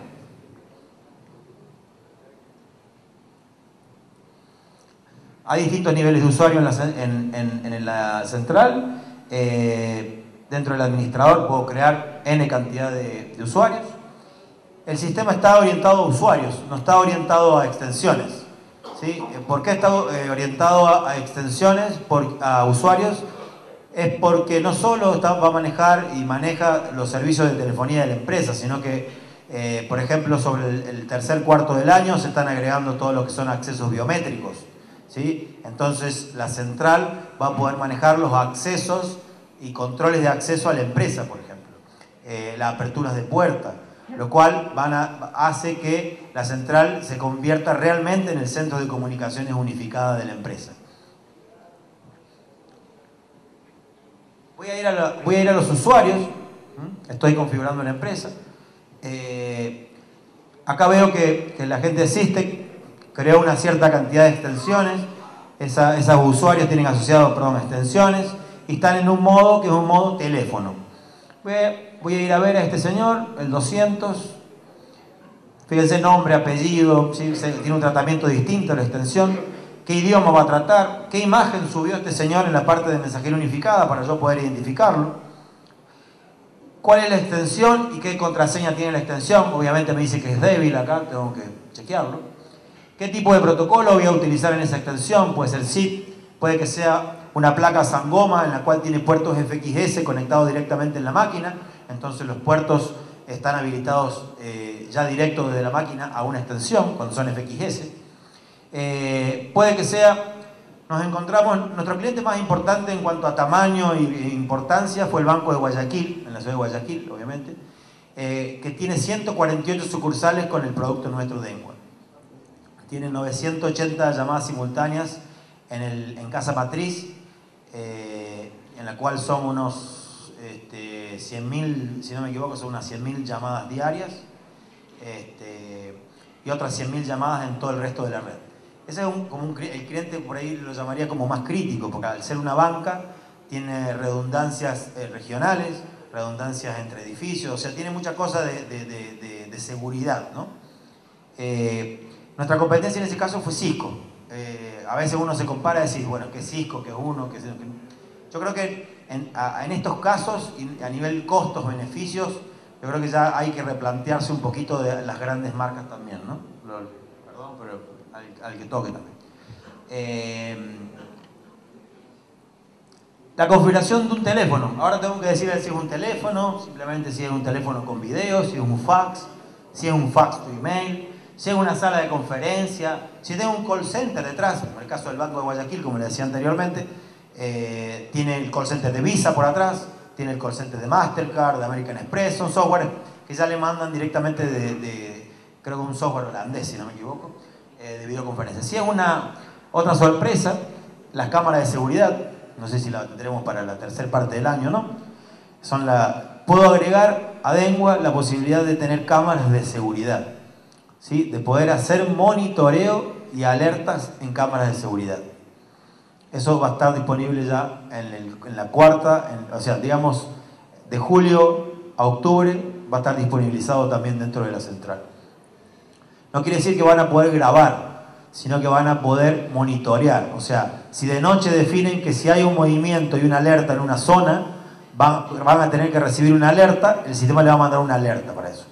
Hay distintos niveles de usuario en la, cen- en- en- en la central. Eh, dentro del administrador puedo crear n cantidad de, usuarios. El sistema está orientado a usuarios, no está orientado a extensiones. ¿sí? ¿Por qué está eh, orientado a, extensiones, por, a usuarios? Es porque no solo va a manejar y maneja los servicios de telefonía de la empresa, sino que, eh, por ejemplo, sobre el, el tercer cuarto del año se están agregando todo lo que son accesos biométricos. Entonces, la central va a poder manejar los accesos y controles de acceso a la empresa, por ejemplo. Eh, las aperturas de puerta, lo cual hace que la central se convierta realmente en el centro de comunicaciones unificada de la empresa. Voy a ir a, los usuarios, estoy configurando la empresa. Eh, acá veo que, la gente de creó una cierta cantidad de extensiones, Esa- esos usuarios tienen asociados perdón, extensiones y están en un modo que es un modo teléfono. Voy a, voy a ir a ver a este señor, el 200. Fíjense nombre, apellido, tiene un tratamiento distinto la extensión. ¿Qué idioma va a tratar? ¿Qué imagen subió este señor en la parte de mensajería unificada para yo poder identificarlo? ¿Cuál es la extensión y qué contraseña tiene la extensión? Obviamente me dice que es débil acá, tengo que chequearlo. ¿Qué tipo de protocolo voy a utilizar en esa extensión? Puede ser SIP, puede que sea una placa Sangoma en la cual tiene puertos FXS conectados directamente en la máquina, entonces los puertos están habilitados eh, ya directo desde la máquina a una extensión cuando son FXS. Eh, puede que sea, nos encontramos, nuestro cliente más importante en cuanto a tamaño e importancia fue el Banco de Guayaquil, en la ciudad de Guayaquil, obviamente, eh, que tiene 148 sucursales con el producto nuestro de. Tiene 980 llamadas simultáneas en, el, en Casa Matriz, eh, en la cual son unos este, 100.000, si no me equivoco, son unas 100.000 llamadas diarias este, y otras 100.000 llamadas en todo el resto de la red. Ese es un, como un, el cliente por ahí lo llamaría como más crítico, porque al ser una banca tiene redundancias eh, regionales, redundancias entre edificios, o sea, tiene muchas cosas de, seguridad. ¿no? Eh, nuestra competencia en ese caso fue Cisco. Eh, a veces uno se compara y decís, bueno, ¿qué es Cisco? ¿Qué es uno? ¿Qué es... Yo creo que en, en estos casos, a nivel costos, beneficios, yo creo que ya hay que replantearse un poquito de las grandes marcas también, ¿no? Perdón, pero al, que toque también. Eh, la configuración de un teléfono. Ahora tengo que decir si es un teléfono, simplemente si es un teléfono con video, si es un fax, si es un fax to email, si es una sala de conferencia, si tengo un call center detrás, en el caso del Banco de Guayaquil, como le decía anteriormente, eh, tiene el call center de Visa por atrás, tiene el call center de Mastercard, de American Express, son software que ya le mandan directamente de, creo que un software holandés, si no me equivoco, eh, de videoconferencia. Si es una otra sorpresa, las cámaras de seguridad, no sé si la tendremos para la tercera parte del año, ¿no? Son la, puedo agregar a Dengua la posibilidad de tener cámaras de seguridad, ¿sí? de poder hacer monitoreo y alertas en cámaras de seguridad. Eso va a estar disponible ya en, la cuarta, o sea, digamos, de julio a octubre va a estar disponibilizado también dentro de la central. No quiere decir que van a poder grabar, sino que van a poder monitorear. O sea, si de noche definen que si hay un movimiento y una alerta en una zona, van, van a tener que recibir una alerta, el sistema le va a mandar una alerta para eso.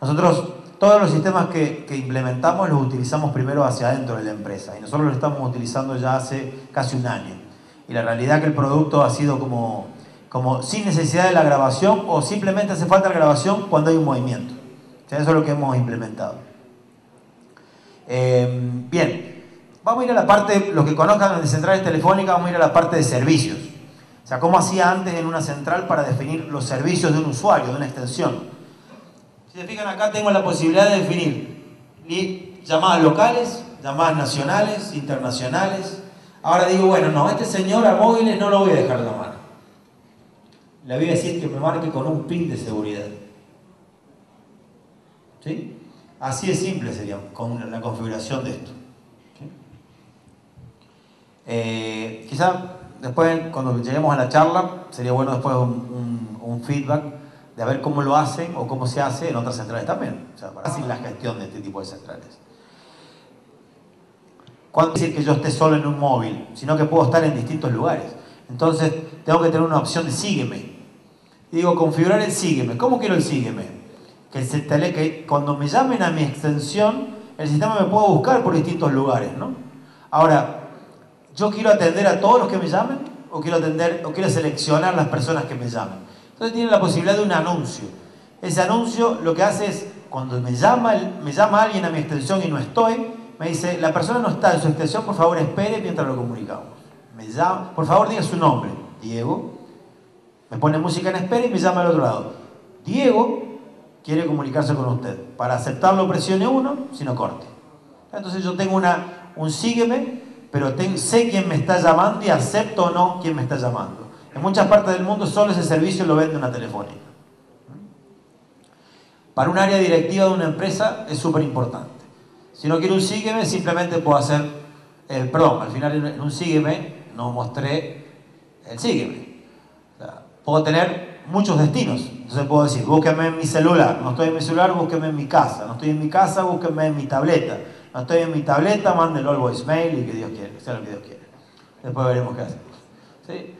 Nosotros todos los sistemas que, implementamos los utilizamos primero hacia adentro de la empresa y nosotros los estamos utilizando ya hace casi un año. Y la realidad es que el producto ha sido como, como sin necesidad de la grabación o simplemente hace falta la grabación cuando hay un movimiento. eso es lo que hemos implementado. Eh, bien, vamos a ir a la parte, los que conozcan de centrales telefónicas, vamos a ir a la parte de servicios. O sea, cómo hacía antes en una central para definir los servicios de un usuario, de una extensión. Si se fijan acá tengo la posibilidad de definir llamadas locales, llamadas nacionales, internacionales. Ahora digo, bueno, no, este señor a móviles no lo voy a dejar llamar. Le voy a decir que me marque con un pin de seguridad. ¿Sí? Así de simple sería con la configuración de esto. Eh, quizá después, cuando lleguemos a la charla, sería bueno después un feedback de ver cómo lo hacen o cómo se hace en otras centrales también. O sea, para hacer la gestión de este tipo de centrales. ¿Cuándo decir que yo esté solo en un móvil? Sino que puedo estar en distintos lugares. Entonces, tengo que tener una opción de sígueme. Digo, configurar el sígueme. ¿Cómo quiero el sígueme? Que, el, que cuando me llamen a mi extensión, el sistema me pueda buscar por distintos lugares, ¿no? Ahora, ¿yo quiero atender a todos los que me llamen? ¿O quiero, atender, o quiero seleccionar las personas que me llamen? Entonces tiene la posibilidad de un anuncio. Ese anuncio lo que hace es, cuando me llama, me llama alguien a mi extensión y no estoy, me dice, la persona no está en su extensión, por favor espere mientras lo comunicamos. Me llama, por favor diga su nombre, Diego. Me pone música en espera y me llama al otro lado. Diego quiere comunicarse con usted. Para aceptarlo presione uno, si no corte. Entonces yo tengo una, un sígueme, pero sé quién me está llamando y acepto o no quién me está llamando. En muchas partes del mundo solo ese servicio lo vende una telefónica. Para un área directiva de una empresa es súper importante. Si no quiero un sígueme, simplemente puedo hacer, el perdón, al final en un sígueme no mostré el sígueme. puedo tener muchos destinos. Entonces puedo decir, búsqueme en mi celular. No estoy en mi celular, búsqueme en mi casa. No estoy en mi casa, búsqueme en mi tableta. No estoy en mi tableta, mándelo al voicemail y que Dios quiera, sea lo que Dios quiera. Después veremos qué hacemos.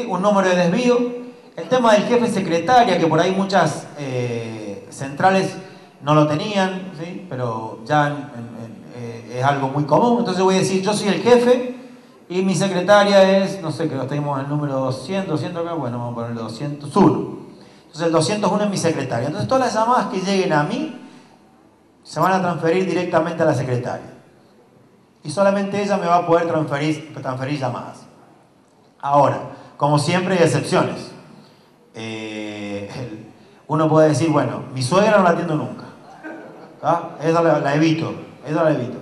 Un número de desvío. El tema del jefe secretaria, que por ahí muchas eh, centrales no lo tenían, pero ya eh, es algo muy común. Entonces voy a decir, yo soy el jefe y mi secretaria es, no sé, que lo tenemos en el número 200, 200 acá, bueno, vamos a poner el 201. Entonces el 201 es mi secretaria. Entonces todas las llamadas que lleguen a mí se van a transferir directamente a la secretaria. Y solamente ella me va a poder transferir, transferir llamadas. Ahora, como siempre hay excepciones. Eh, uno puede decir, bueno, mi suegra no la atiendo nunca. ¿Ah? Esa la, evito, esa la evito.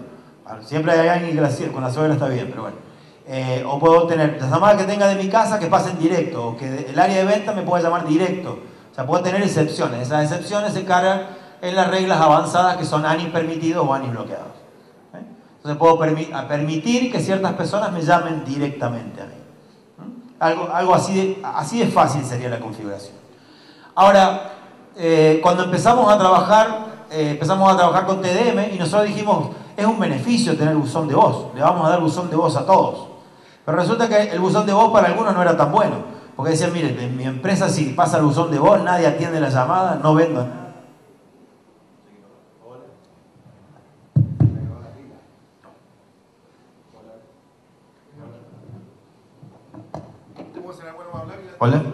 Siempre hay alguien que con la suegra está bien, pero bueno. Eh, o puedo tener las llamadas que tenga de mi casa que pasen directo, o que el área de venta me pueda llamar directo. O sea, puedo tener excepciones. Esas excepciones se cargan en las reglas avanzadas que son ANI permitidos o ANI bloqueados. ¿Eh? Entonces puedo permitir que ciertas personas me llamen directamente a mí. Algo, algo así, de, así de fácil sería la configuración. Ahora, eh, cuando empezamos a trabajar, eh, empezamos a trabajar con TDM y nosotros dijimos, es un beneficio tener buzón de voz, le vamos a dar buzón de voz a todos. Pero resulta que el buzón de voz para algunos no era tan bueno, porque decían, mire, en mi empresa si pasa el buzón de voz, nadie atiende la llamada, no vendo nada. Hola.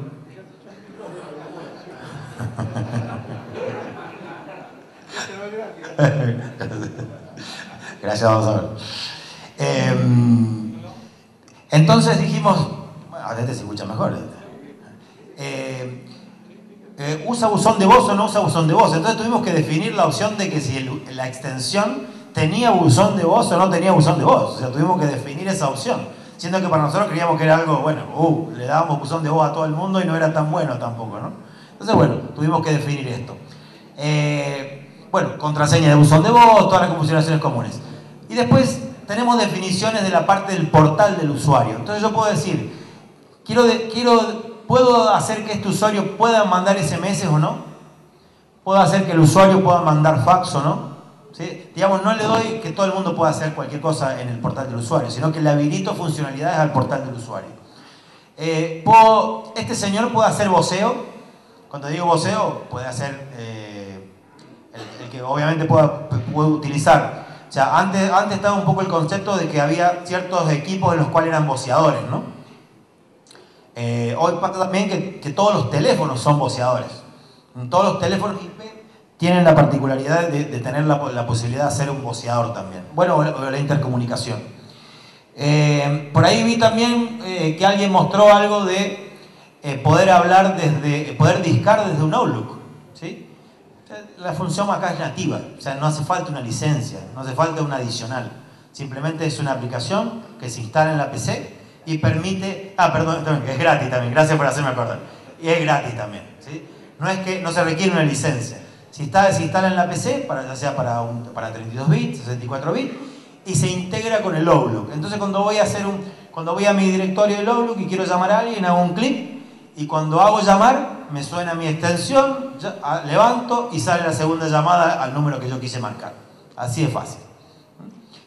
Gracias, vamos a ver. Em, entonces dijimos, bueno, este se escucha mejor. Eh, eh, ¿Usa buzón de voz o no usa buzón de voz? Entonces tuvimos que definir la opción de que si la extensión tenía buzón de voz o no tenía buzón de voz. O sea, tuvimos que definir esa opción. Siendo que para nosotros creíamos que era algo, bueno, uh, le dábamos buzón de voz a todo el mundo y no era tan bueno tampoco, ¿no? Entonces, bueno, tuvimos que definir esto. Eh, bueno, contraseña de buzón de voz, todas las configuraciones comunes. Y después tenemos definiciones de la parte del portal del usuario. Entonces yo puedo decir, quiero, quiero, ¿puedo hacer que este usuario pueda mandar SMS o no? ¿Puedo hacer que el usuario pueda mandar fax o no? Digamos, no le doy que todo el mundo pueda hacer cualquier cosa en el portal del usuario, sino que le habilito funcionalidades al portal del usuario. Eh, este señor puede hacer voceo. Cuando digo voceo, puede hacer eh, el, que obviamente pueda, puede utilizar. O sea, antes, antes estaba un poco el concepto de que había ciertos equipos en los cuales eran voceadores, ¿no? Eh, hoy pasa también que, todos los teléfonos son voceadores. Todos los teléfonos tienen la particularidad de, tener la, posibilidad de hacer un voceador también. Bueno, o la intercomunicación. Eh, por ahí vi también eh, que alguien mostró algo de eh, poder hablar desde, poder discar desde un Outlook. ¿sí? La función acá es nativa, o sea, no hace falta una licencia, no hace falta una adicional. Simplemente es una aplicación que se instala en la PC y permite, ah, perdón, es gratis también, gracias por hacerme acordar. Y es gratis también, ¿sí? No es que no se requiere una licencia. Si está, se instala en la PC, para, ya sea para, un, para 32 bits, 64 bits, y se integra con el Outlook. Entonces cuando voy a hacer un, cuando voy a mi directorio del Outlook y quiero llamar a alguien, hago un clic y cuando hago llamar me suena mi extensión, ah, levanto y sale la segunda llamada al número que yo quise marcar. Así de fácil.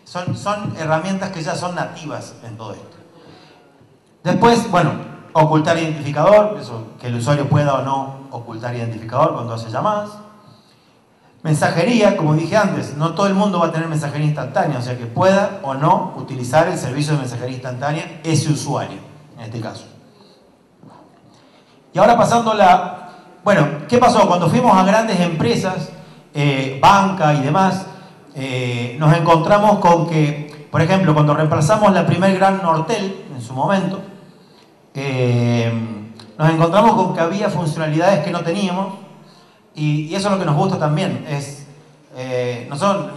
Son, son herramientas que ya son nativas en todo esto. Después, bueno, ocultar identificador, eso, que el usuario pueda o no ocultar identificador cuando hace llamadas. Mensajería, como dije antes, no todo el mundo va a tener mensajería instantánea, o sea que pueda o no utilizar el servicio de mensajería instantánea ese usuario, en este caso. Y ahora pasando la... Bueno, ¿qué pasó? Cuando fuimos a grandes empresas, eh, banca y demás, eh, nos encontramos con que, por ejemplo, cuando reemplazamos la primer gran Nortel en su momento, eh, nos encontramos con que había funcionalidades que no teníamos y, eso es lo que nos gusta también. Es, eh, nosotros,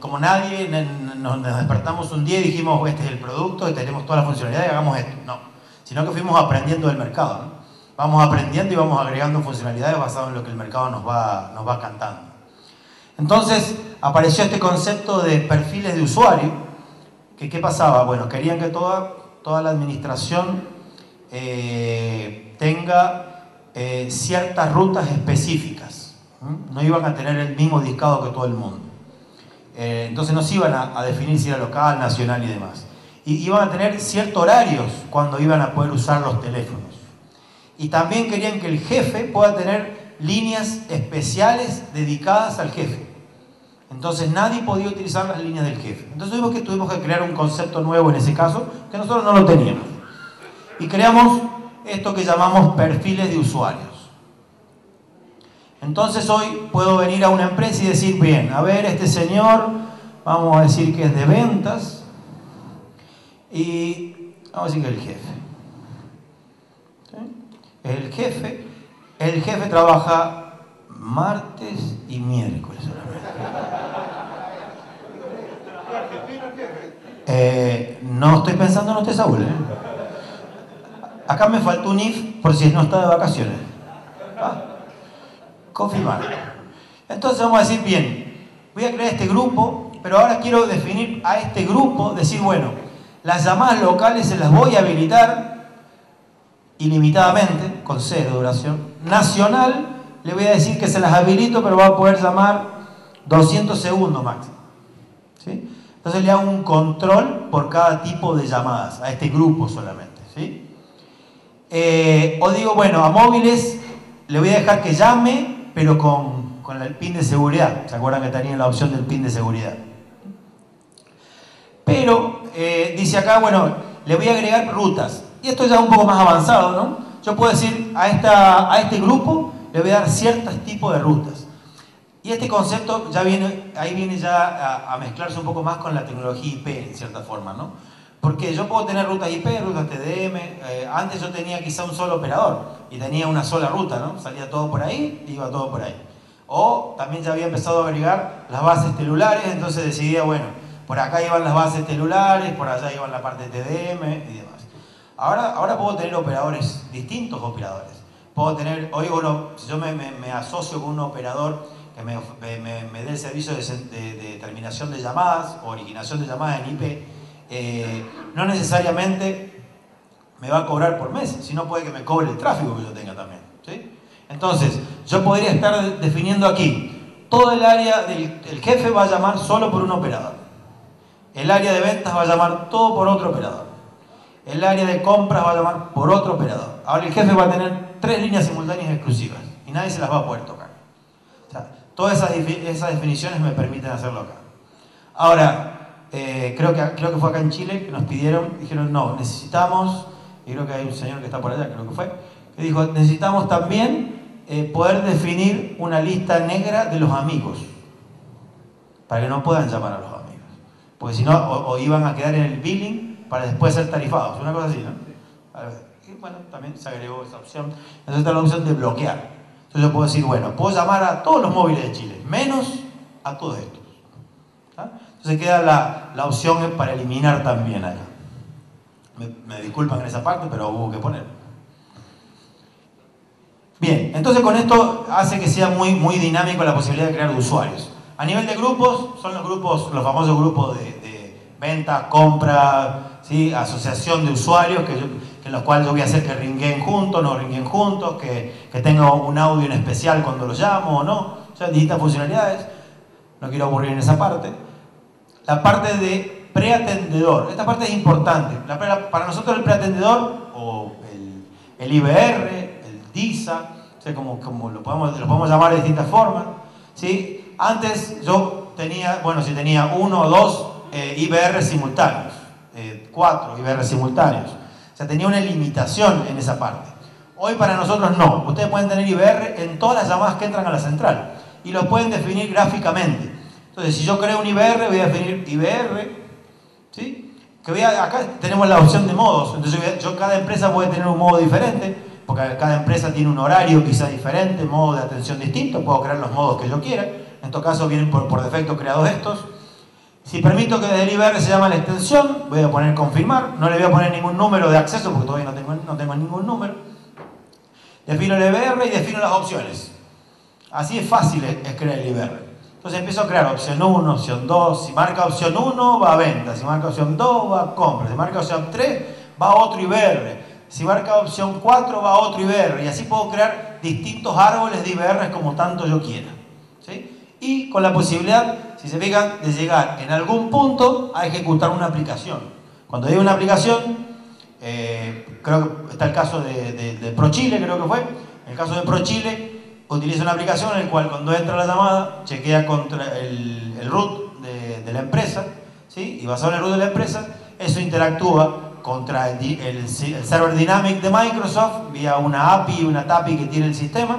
como nadie, nos, despertamos un día y dijimos, este es el producto, tenemos toda la funcionalidad y hagamos esto. No, sino que fuimos aprendiendo del mercado. Vamos aprendiendo y vamos agregando funcionalidades basadas en lo que el mercado nos va, nos va cantando. Entonces apareció este concepto de perfiles de usuario, que ¿qué pasaba? Bueno, querían que toda, toda la administración eh, tenga eh, ciertas rutas específicas. No iban a tener el mismo discado que todo el mundo. Eh, entonces no se iban a, definir si era local, nacional y demás. Y iban a tener ciertos horarios cuando iban a poder usar los teléfonos. Y también querían que el jefe pueda tener líneas especiales dedicadas al jefe. Entonces nadie podía utilizar las líneas del jefe. Entonces tuvimos que, tuvimos que crear un concepto nuevo en ese caso, que nosotros no lo teníamos. Y creamos esto que llamamos perfiles de usuarios. Entonces hoy puedo venir a una empresa y decir, bien, a ver, este señor, vamos a decir que es de ventas y vamos a decir que el jefe. El jefe, el jefe trabaja martes y miércoles eh, no estoy pensando en usted, Saúl. ¿eh? Acá me falta un if por si no está de vacaciones. ¿Ah? Confirmar. Entonces vamos a decir, bien, voy a crear este grupo pero ahora quiero definir a este grupo, decir, bueno, las llamadas locales se las voy a habilitar ilimitadamente, con cero duración. Nacional, le voy a decir que se las habilito, pero va a poder llamar 200 segundos máximo. Entonces le hago un control por cada tipo de llamadas, a este grupo solamente. Eh, o digo, bueno, a móviles le voy a dejar que llame, pero con, con el pin de seguridad. ¿Se acuerdan que tenía la opción del pin de seguridad? Pero eh, dice acá, bueno, le voy a agregar rutas. Y esto ya es un poco más avanzado, ¿no? Yo puedo decir a, esta, a este grupo le voy a dar ciertos tipos de rutas. Y este concepto ya viene, ahí viene ya a, mezclarse un poco más con la tecnología IP, en cierta forma, ¿no? Porque yo puedo tener rutas IP, rutas TDM, eh, antes yo tenía quizá un solo operador y tenía una sola ruta, ¿no? Salía todo por ahí, iba todo por ahí. O también ya había empezado a agregar las bases celulares, entonces decidía, bueno, por acá iban las bases celulares, por allá iban la parte de TDM y demás. Ahora, ahora puedo tener operadores, distintos operadores. Puedo tener, hoy si yo me, me, asocio con un operador que me, me dé el servicio de, de, terminación de llamadas o originación de llamadas en IP, eh, no necesariamente me va a cobrar por mes, sino puede que me cobre el tráfico que yo tenga también. ¿sí? Entonces, yo podría estar definiendo aquí, todo el área del el jefe va a llamar solo por un operador. El área de ventas va a llamar todo por otro operador. El área de compras va a llamar por otro operador. Ahora el jefe va a tener tres líneas simultáneas exclusivas y nadie se las va a poder tocar. todas esas, esas definiciones me permiten hacerlo acá. Ahora, eh, creo, que, creo que fue acá en Chile que nos pidieron, dijeron, no, necesitamos, y creo que hay un señor que está por allá, creo que fue, que dijo, necesitamos también eh, poder definir una lista negra de los amigos, para que no puedan llamar a los amigos porque si no, o, iban a quedar en el billing para después ser tarifados, una cosa así, ¿no? Y bueno, también se agregó esa opción. Entonces está la opción de bloquear. Entonces yo puedo decir, bueno, puedo llamar a todos los móviles de Chile, menos a todos estos. Entonces queda la, la, opción para eliminar también acá. Me, disculpan en esa parte, pero hubo que poner. Bien, entonces con esto hace que sea muy, muy dinámico la posibilidad de crear usuarios. A nivel de grupos, son los grupos, los famosos grupos de, venta, compra, ¿sí? asociación de usuarios, que, en los cuales yo voy a hacer que ringuen juntos, no ringuen juntos, que, que tenga un audio en especial cuando los llamo o no. O sea, distintas funcionalidades. No quiero aburrir en esa parte. La parte de preatendedor. Esta parte es importante. para nosotros el preatendedor, o el, IBR, el DISA, o sea, como, como lo, podemos, lo podemos llamar de distintas formas, ¿sí? Antes yo tenía, bueno, si tenía uno o dos eh, IBR simultáneos, eh, cuatro IBR simultáneos. O sea, tenía una limitación en esa parte. Hoy para nosotros no. Ustedes pueden tener IBR en todas las llamadas que entran a la central y lo pueden definir gráficamente. Entonces, si yo creo un IBR, voy a definir IBR, ¿sí? Que voy acá tenemos la opción de modos. Entonces, yo, cada empresa puede tener un modo diferente, porque cada empresa tiene un horario quizá diferente, modo de atención distinto, puedo crear los modos que yo quiera. En estos casos vienen por, defecto creados estos. Si permito que desde el IBR se llama la extensión, voy a poner confirmar. No le voy a poner ningún número de acceso porque todavía no tengo, no tengo ningún número. Defino el IBR y defino las opciones. Así es fácil es crear el IBR. Entonces empiezo a crear opción 1, opción 2. Si marca opción 1, va a venta. Si marca opción 2, va a compra. Si marca opción 3, va a otro IBR. Si marca opción 4, va a otro IBR. Y así puedo crear distintos árboles de IBR como tanto yo quiera. ¿Sí? y con la posibilidad, si se fijan, de llegar en algún punto a ejecutar una aplicación. Cuando digo una aplicación, eh, creo que está el caso de, ProChile, creo que fue. El caso de ProChile, utiliza una aplicación en la cual cuando entra la llamada, chequea contra el, el root de, la empresa, ¿sí? y basado en el root de la empresa, eso interactúa contra el, el, server Dynamic de Microsoft vía una API, una TAPI que tiene el sistema,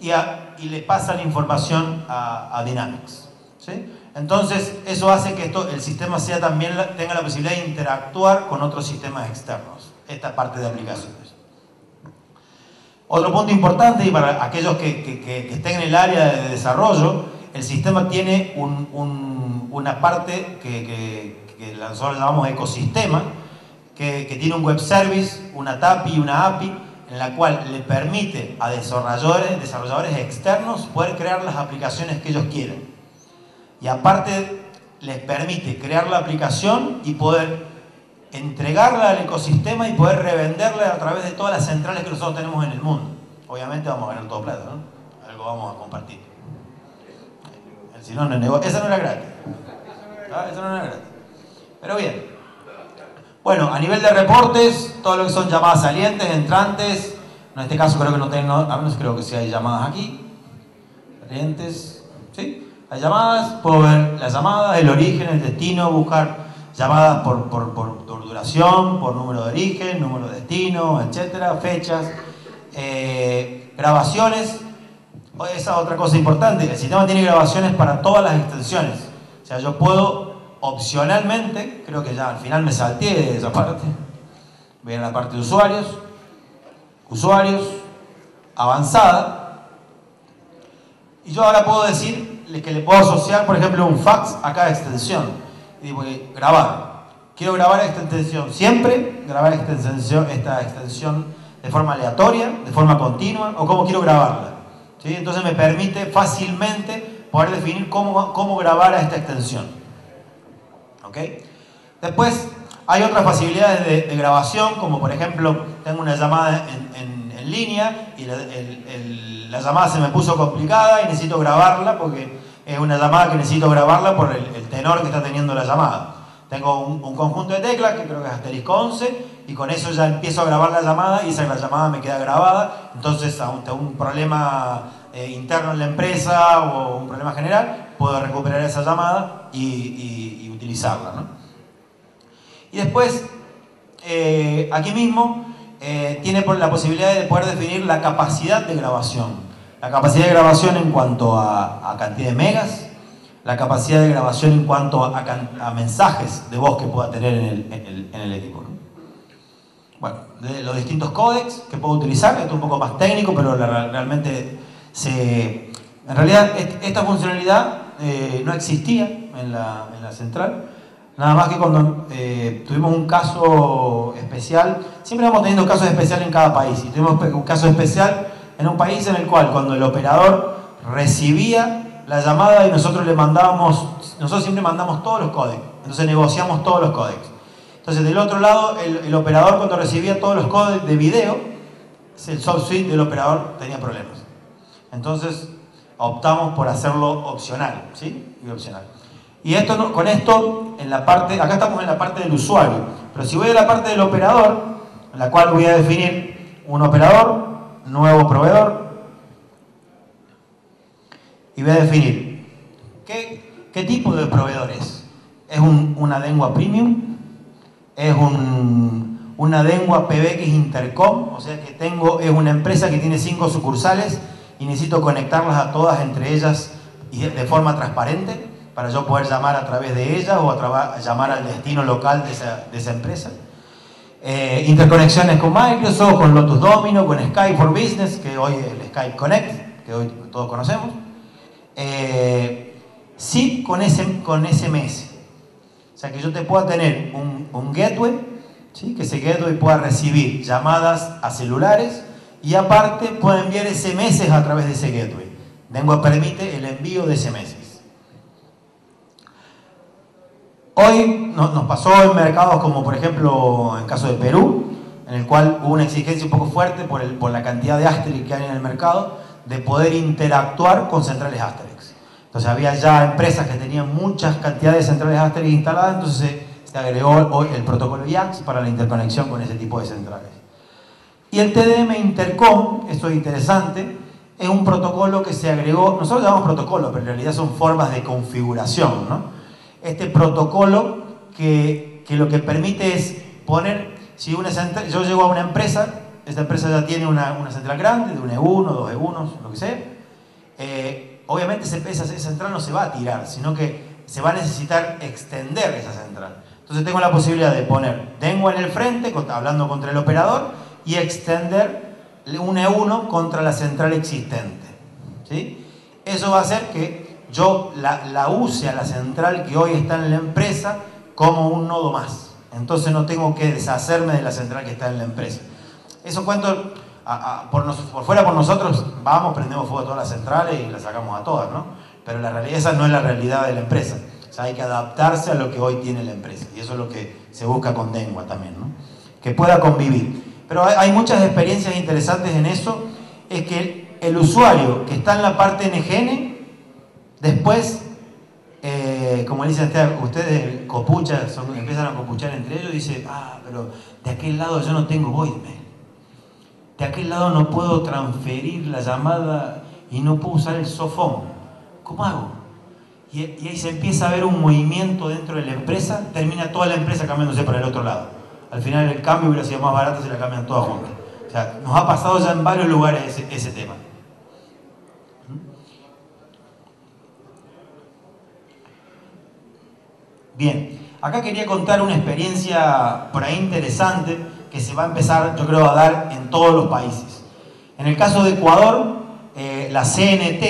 y a, y le pasan información a, Dynamics. ¿sí? Entonces, eso hace que esto, el sistema sea también, tenga la posibilidad de interactuar con otros sistemas externos, esta parte de aplicaciones. Otro punto importante, y para aquellos que, que, estén en el área de desarrollo, el sistema tiene un, una parte que, nosotros llamamos ecosistema, que, tiene un web service, una TAPI y una API, en la cual le permite a desarrolladores, desarrolladores externos poder crear las aplicaciones que ellos quieren. Y aparte les permite crear la aplicación y poder entregarla al ecosistema y poder revenderla a través de todas las centrales que nosotros tenemos en el mundo. Obviamente vamos a ganar todo plata, ¿no? Algo vamos a compartir. Si no, no negocio. Esa no era gratis. ¿Ah? Esa no era gratis. Pero bien. Bueno, a nivel de reportes, todo lo que son llamadas salientes, entrantes, en este caso creo que no tengo, a menos creo que sí hay llamadas aquí. Salientes, ¿sí? Hay llamadas, puedo ver las llamadas, el origen, el destino, buscar llamadas por, por, por, duración, por número de origen, número de destino, etcétera, fechas, eh, grabaciones. Esa otra cosa importante, el sistema tiene grabaciones para todas las extensiones. O sea, yo puedo opcionalmente, creo que ya al final me salté de esa parte, a la parte de usuarios, usuarios, avanzada, y yo ahora puedo decir que le puedo asociar, por ejemplo, un fax a cada extensión. Y digo, grabar. Quiero grabar esta extensión siempre, grabar esta extensión, esta extensión de forma aleatoria, de forma continua, o cómo quiero grabarla. ¿Sí? Entonces me permite fácilmente poder definir cómo, cómo grabar a esta extensión. ¿Ok? Después hay otras facilidades de, grabación, como por ejemplo, tengo una llamada en, línea y la, llamada se me puso complicada y necesito grabarla porque es una llamada que necesito grabarla por el, tenor que está teniendo la llamada. Tengo un, conjunto de teclas que creo que es asterisco 11 y con eso ya empiezo a grabar la llamada y esa la llamada me queda grabada. Entonces, ante un problema eh, interno en la empresa o un problema general, puedo recuperar esa llamada y, utilizarla. Y después, eh, aquí mismo, eh, tiene la posibilidad de poder definir la capacidad de grabación. La capacidad de grabación en cuanto a, cantidad de megas, la capacidad de grabación en cuanto a, mensajes de voz que pueda tener en el, equipo. Bueno, de los distintos códecs que puedo utilizar, esto es un poco más técnico, pero realmente se... En realidad, esta funcionalidad eh, no existía en la, en la central, Nada más que cuando eh, tuvimos un caso especial, siempre vamos teniendo casos especiales en cada país, y tuvimos un caso especial en un país en el cual cuando el operador recibía la llamada y nosotros le mandábamos, nosotros siempre mandamos todos los códecs, entonces negociamos todos los códecs. Entonces del otro lado, el, operador cuando recibía todos los códecs de video, el soft suite del operador tenía problemas. Entonces optamos por hacerlo opcional, ¿sí? Y opcional. Y esto con esto, en la parte, acá estamos en la parte del usuario, pero si voy a la parte del operador, en la cual voy a definir un operador, nuevo proveedor, y voy a definir qué, qué tipo de proveedor es. ¿Es una lengua premium? ¿Es una lengua PB que es intercom? O sea que tengo, es una empresa que tiene cinco sucursales y necesito conectarlas a todas entre ellas y de forma transparente para yo poder llamar a través de ella o a llamar al destino local de esa, empresa. Eh, interconexiones con Microsoft, con Lotus Domino, con Skype for Business, que hoy el Skype Connect, que hoy todos conocemos. Eh, sí con, ese, con SMS. O sea, que yo te pueda tener un, un gateway, ¿sí? que ese gateway pueda recibir llamadas a celulares y aparte pueda enviar SMS a través de ese gateway. Lengua permite el envío de SMS. Hoy nos pasó en mercados como por ejemplo en el caso de Perú, en el cual hubo una exigencia un poco fuerte por, la cantidad de Asterix que hay en el mercado, de poder interactuar con centrales Asterix. Entonces había ya empresas que tenían muchas cantidades de centrales Asterix instaladas, entonces se agregó el protocolo IAX para la interconexión con ese tipo de centrales. Y el TDM Intercom, esto es interesante, es un protocolo que se agregó, nosotros llamamos protocolo, pero en realidad son formas de configuración, ¿no? Este protocolo que, lo que permite es poner, si una yo llego a una empresa, esta empresa ya tiene una, central grande, de un E1, dos E1, lo que sea, eh, obviamente esa, esa central no se va a tirar, sino que se va a necesitar extender esa central. Entonces tengo la posibilidad de poner tengo en el frente, hablando contra el operador, y extender un E1 contra la central existente. ¿sí? Eso va a hacer que yo la, use a la central que hoy está en la empresa como un nodo más. Entonces no tengo que deshacerme de la central que está en la empresa. Eso cuento por, por, fuera por nosotros, vamos, prendemos fuego a todas las centrales y las sacamos a todas, ¿no? Pero la realidad, esa no es la realidad de la empresa. sea, hay que adaptarse a lo que hoy tiene la empresa. Y eso es lo que se busca con Dengua también, ¿no? Que pueda convivir. Pero hay muchas experiencias interesantes en eso. Es que el usuario que está en la parte NGN, después, eh, como dicen ustedes, copuchas, empiezan a copuchar entre ellos, dice, ah, pero de aquel lado yo no tengo voicemail. De aquel lado no puedo transferir la llamada y no puedo usar el sofón. ¿Cómo hago? Y, ahí se empieza a ver un movimiento dentro de la empresa, termina toda la empresa cambiándose para el otro lado. Al final el cambio hubiera sido más barato si la cambian todas juntas. O sea, nos ha pasado ya en varios lugares ese, tema. Bien, acá quería contar una experiencia por ahí interesante que se va a empezar, yo creo, a dar en todos los países. En el caso de Ecuador, eh, la CNT,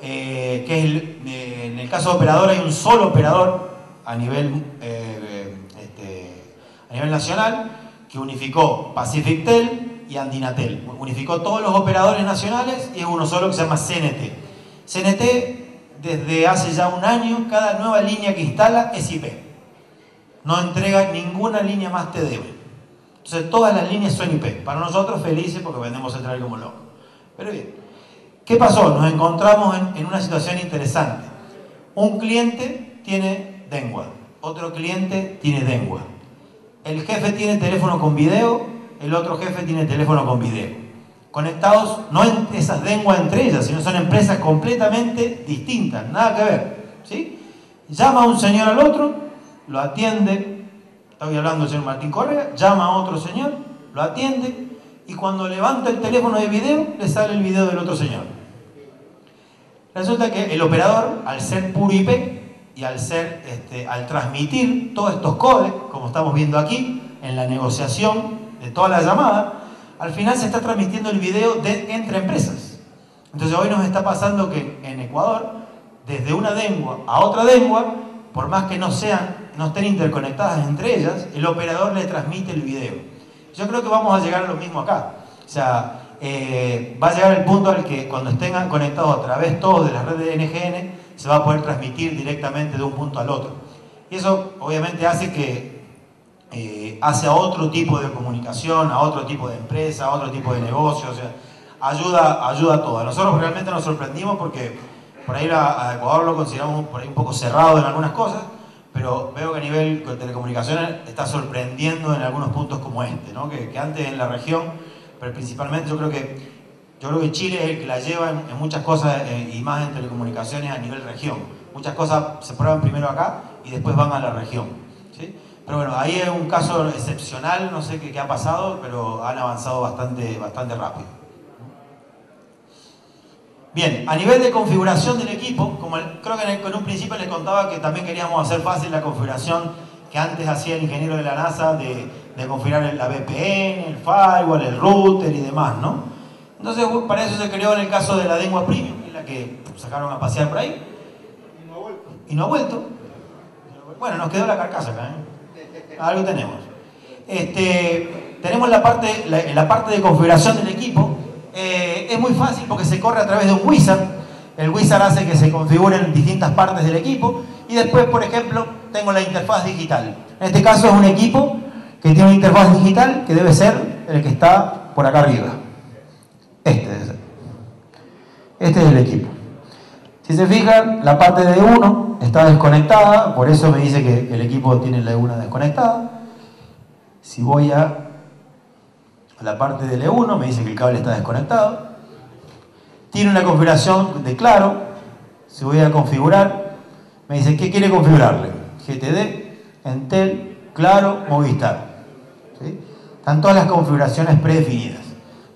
eh, que es eh, en el caso de operador hay un solo operador a nivel, este, a nivel nacional que unificó Pacifictel y Andinatel. Unificó todos los operadores nacionales y es uno solo que se llama CNT. CNT, desde hace ya un año, cada nueva línea que instala es IP. No entrega ninguna línea más TDM. Entonces todas las líneas son IP. Para nosotros felices porque vendemos entrar como loco. Pero bien, ¿Qué pasó? Nos encontramos en, una situación interesante. Un cliente tiene Dengua, otro cliente tiene Dengua. El jefe tiene teléfono con video, el otro jefe tiene teléfono con video. Conectados, no esas Dengua entre ellas, sino son empresas completamente distintas, nada que ver. ¿sí? Llama a un señor al otro, lo atiende, estoy hablando del señor Martín Correa, llama a otro señor, lo atiende, y cuando levanta el teléfono de video, le sale el video del otro señor. Resulta que el operador, al ser puro IP y al, ser, este, al transmitir todos estos codes, como estamos viendo aquí, en la negociación de toda la llamada, al final se está transmitiendo el video de, entre empresas. Entonces hoy nos está pasando que en Ecuador, desde una lengua a otra lengua, por más que no sean, no estén interconectadas entre ellas, el operador le transmite el video. Yo creo que vamos a llegar a lo mismo acá. O sea, eh, va a llegar el punto al que cuando estén conectados a través todos de la red de NGN, se va a poder transmitir directamente de un punto al otro. Y eso obviamente hace que eh, hace a otro tipo de comunicación, a otro tipo de empresa, a otro tipo de negocio, o sea, ayuda, ayuda a todo. Nosotros realmente nos sorprendimos porque por ahí a, Ecuador lo consideramos por ahí un poco cerrado en algunas cosas, pero veo que a nivel de telecomunicaciones está sorprendiendo en algunos puntos como este, ¿no? que, que antes en la región pero principalmente yo creo que, yo creo que Chile es el que la lleva en, muchas cosas eh, y más en telecomunicaciones a nivel región. Muchas cosas se prueban primero acá y después van a la región. Pero bueno, ahí es un caso excepcional, no sé qué, qué, ha pasado, pero han avanzado bastante, bastante rápido. Bien, a nivel de configuración del equipo, como creo que en, un principio les contaba que también queríamos hacer fácil la configuración que antes hacía el ingeniero de la NASA de de configurar la VPN, el firewall, el router y demás, ¿no? Entonces, para eso se creó en el caso de la lengua premium, que es la que sacaron a pasear por ahí. Y no ha vuelto. Y no ha vuelto. Bueno, nos quedó la carcasa acá, ¿eh? Algo tenemos. Este, tenemos la parte, la, parte de configuración del equipo. Eh, es muy fácil porque se corre a través de un wizard. El wizard hace que se configuren distintas partes del equipo. Y después, por ejemplo, tengo la interfaz digital. En este caso es un equipo que tiene una interfaz digital que debe ser el que está por acá arriba. Este debe ser. Este es el equipo. Si se fijan, la parte de 1 está desconectada, por eso me dice que el equipo tiene la E1 desconectada. Si voy a la parte de E1, me dice que el cable está desconectado. Tiene una configuración de claro. Si voy a configurar, me dice, ¿qué quiere configurarle? GTD, Entel, Claro, Movistar. Están todas las configuraciones predefinidas.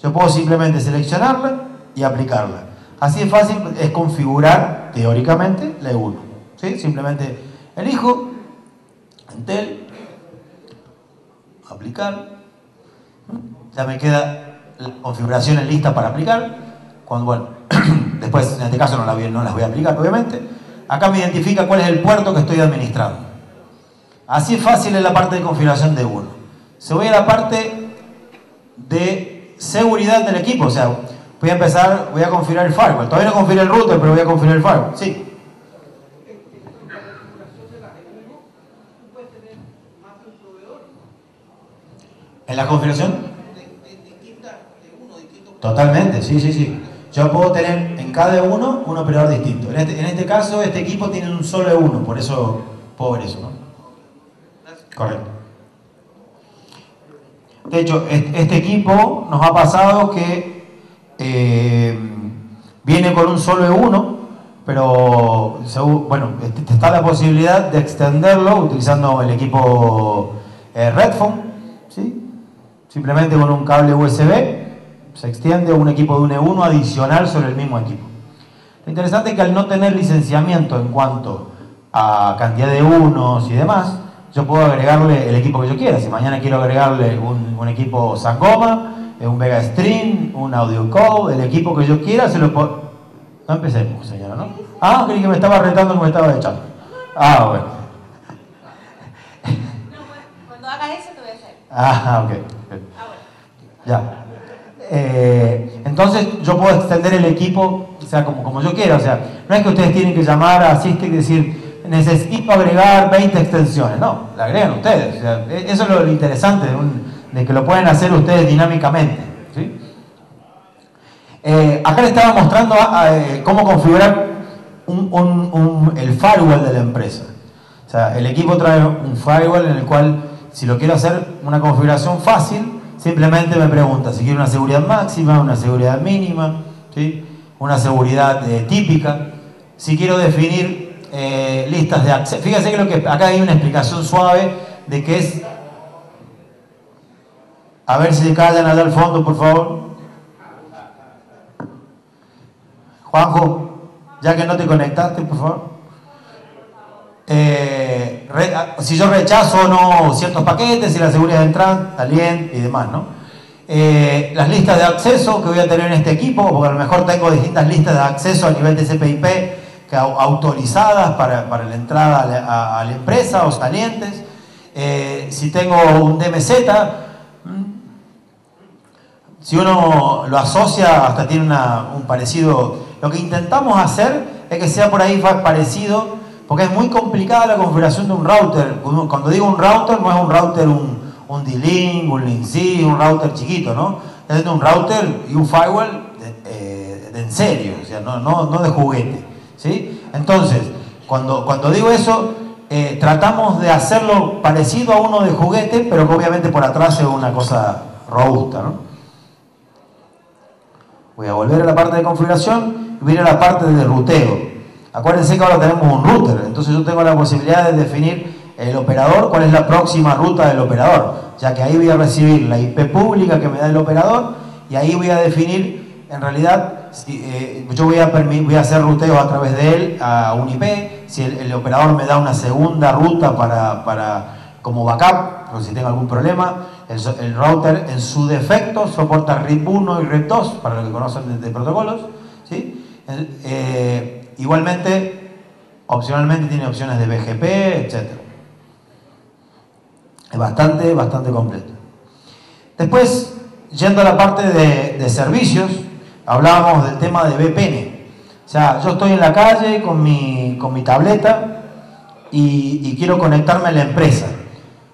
Yo puedo simplemente seleccionarla y aplicarla. Así de fácil es configurar teóricamente la E1. Simplemente elijo Entel, aplicar. Ya me queda la configuración lista para aplicar. Cuando, bueno, después en este caso no, las voy a aplicar, obviamente. Acá me identifica cuál es el puerto que estoy administrando. Así es fácil en la parte de configuración de uno. Se voy a la parte de seguridad del equipo, o sea, Voy a empezar, voy a configurar el firewall. Todavía no configuré el router, pero voy a configurar el firewall. Sí. ¿En la configuración? Totalmente, sí, sí, sí. Yo puedo tener en cada uno un operador distinto. En este, en este caso, este equipo tiene un solo e uno, por eso puedo ver eso, ¿no? Correcto. De hecho, este equipo nos ha pasado que eh, viene con un solo E1, pero bueno, este, está la posibilidad de extenderlo utilizando el equipo eh, Redphone, simplemente con un cable USB se extiende un equipo de un E1 adicional sobre el mismo equipo. Lo interesante es que al no tener licenciamiento en cuanto a cantidad de unos y demás, yo puedo agregarle el equipo que yo quiera. Si mañana quiero agregarle un, equipo Sangoma, un Vega Stream, un Audio Code, el equipo que yo quiera, se lo puedo... No empecemos, señora, ¿no? Ah, creí que me estaba retando me estaba echando. Ah, bueno. cuando hagas eso te voy a hacer. Ah, ok. Ah, bueno. Ya. Eh, entonces yo puedo extender el equipo, o sea, como, como yo quiera. O sea, no es que ustedes tienen que llamar a System y decir, necesito agregar 20 extensiones. No, la agregan ustedes. E, eso es lo interesante de, que lo pueden hacer ustedes dinámicamente. Eh, acá les estaba mostrando eh, cómo configurar el firewall de la empresa. O sea, el equipo trae un firewall en el cual, si lo quiero hacer una configuración fácil, Simplemente me pregunta si quiere una seguridad máxima, una seguridad mínima, ¿sí? una seguridad eh, típica. Si quiero definir listas de acceso. Fíjense que, lo que acá hay una explicación suave de qué es. A ver si callan allá al fondo, por favor. Juanjo, ya que no te conectaste, por favor. Eh, si yo rechazo o no ciertos paquetes, si la seguridad de entrada, también y demás, ¿no? Eh, las listas de acceso que voy a tener en este equipo, porque a lo mejor tengo distintas listas de acceso a nivel de CPIP que autorizadas para, la entrada a la, empresa o salientes. Eh, si tengo un DMZ, si uno lo asocia, hasta tiene un parecido. Lo que intentamos hacer es que sea por ahí parecido porque es muy complicada la configuración de un router. Cuando digo un router, no es un router un, un D-Link, un Link un router chiquito, ¿no? Es un router y un firewall de, eh, en serio, o sea, no, no, no, de juguete. ¿sí? Entonces, cuando, cuando digo eso, eh, tratamos de hacerlo parecido a uno de juguete, pero que obviamente por atrás es una cosa robusta. ¿no? Voy a volver a la parte de configuración y voy a la parte de ruteo. Acuérdense que ahora tenemos un router, entonces yo tengo la posibilidad de definir el operador, cuál es la próxima ruta del operador, ya que ahí voy a recibir la IP pública que me da el operador y ahí voy a definir, en realidad, eh, yo voy a, voy a hacer ruteo a través de él a un IP, si el, operador me da una segunda ruta para, para como backup, o si tengo algún problema, el, router en su defecto soporta RIP 1 y RIP 2, para los que conocen de, protocolos, ¿sí? Eh, Igualmente, opcionalmente tiene opciones de BGP, etc. Es bastante, bastante completo. Después, yendo a la parte de, servicios, hablábamos del tema de VPN. O sea, yo estoy en la calle con mi, con mi tableta y, quiero conectarme a la empresa.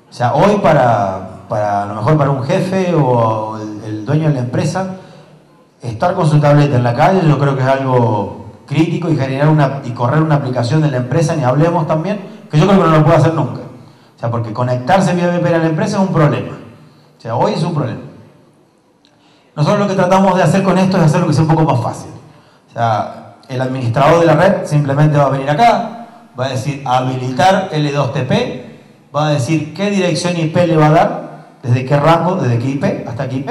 O sea, hoy para, para a lo mejor para un jefe o el, dueño de la empresa, estar con su tableta en la calle yo creo que es algo crítico y generar una y correr una aplicación de la empresa, ni hablemos también, que yo creo que no lo puedo hacer nunca. O sea, porque conectarse vía VPN a la empresa es un problema. O sea, hoy es un problema. Nosotros lo que tratamos de hacer con esto es hacerlo que sea un poco más fácil. O sea, el administrador de la red simplemente va a venir acá, va a decir habilitar L2TP, va a decir qué dirección IP le va a dar, desde qué rango, desde qué IP hasta qué IP.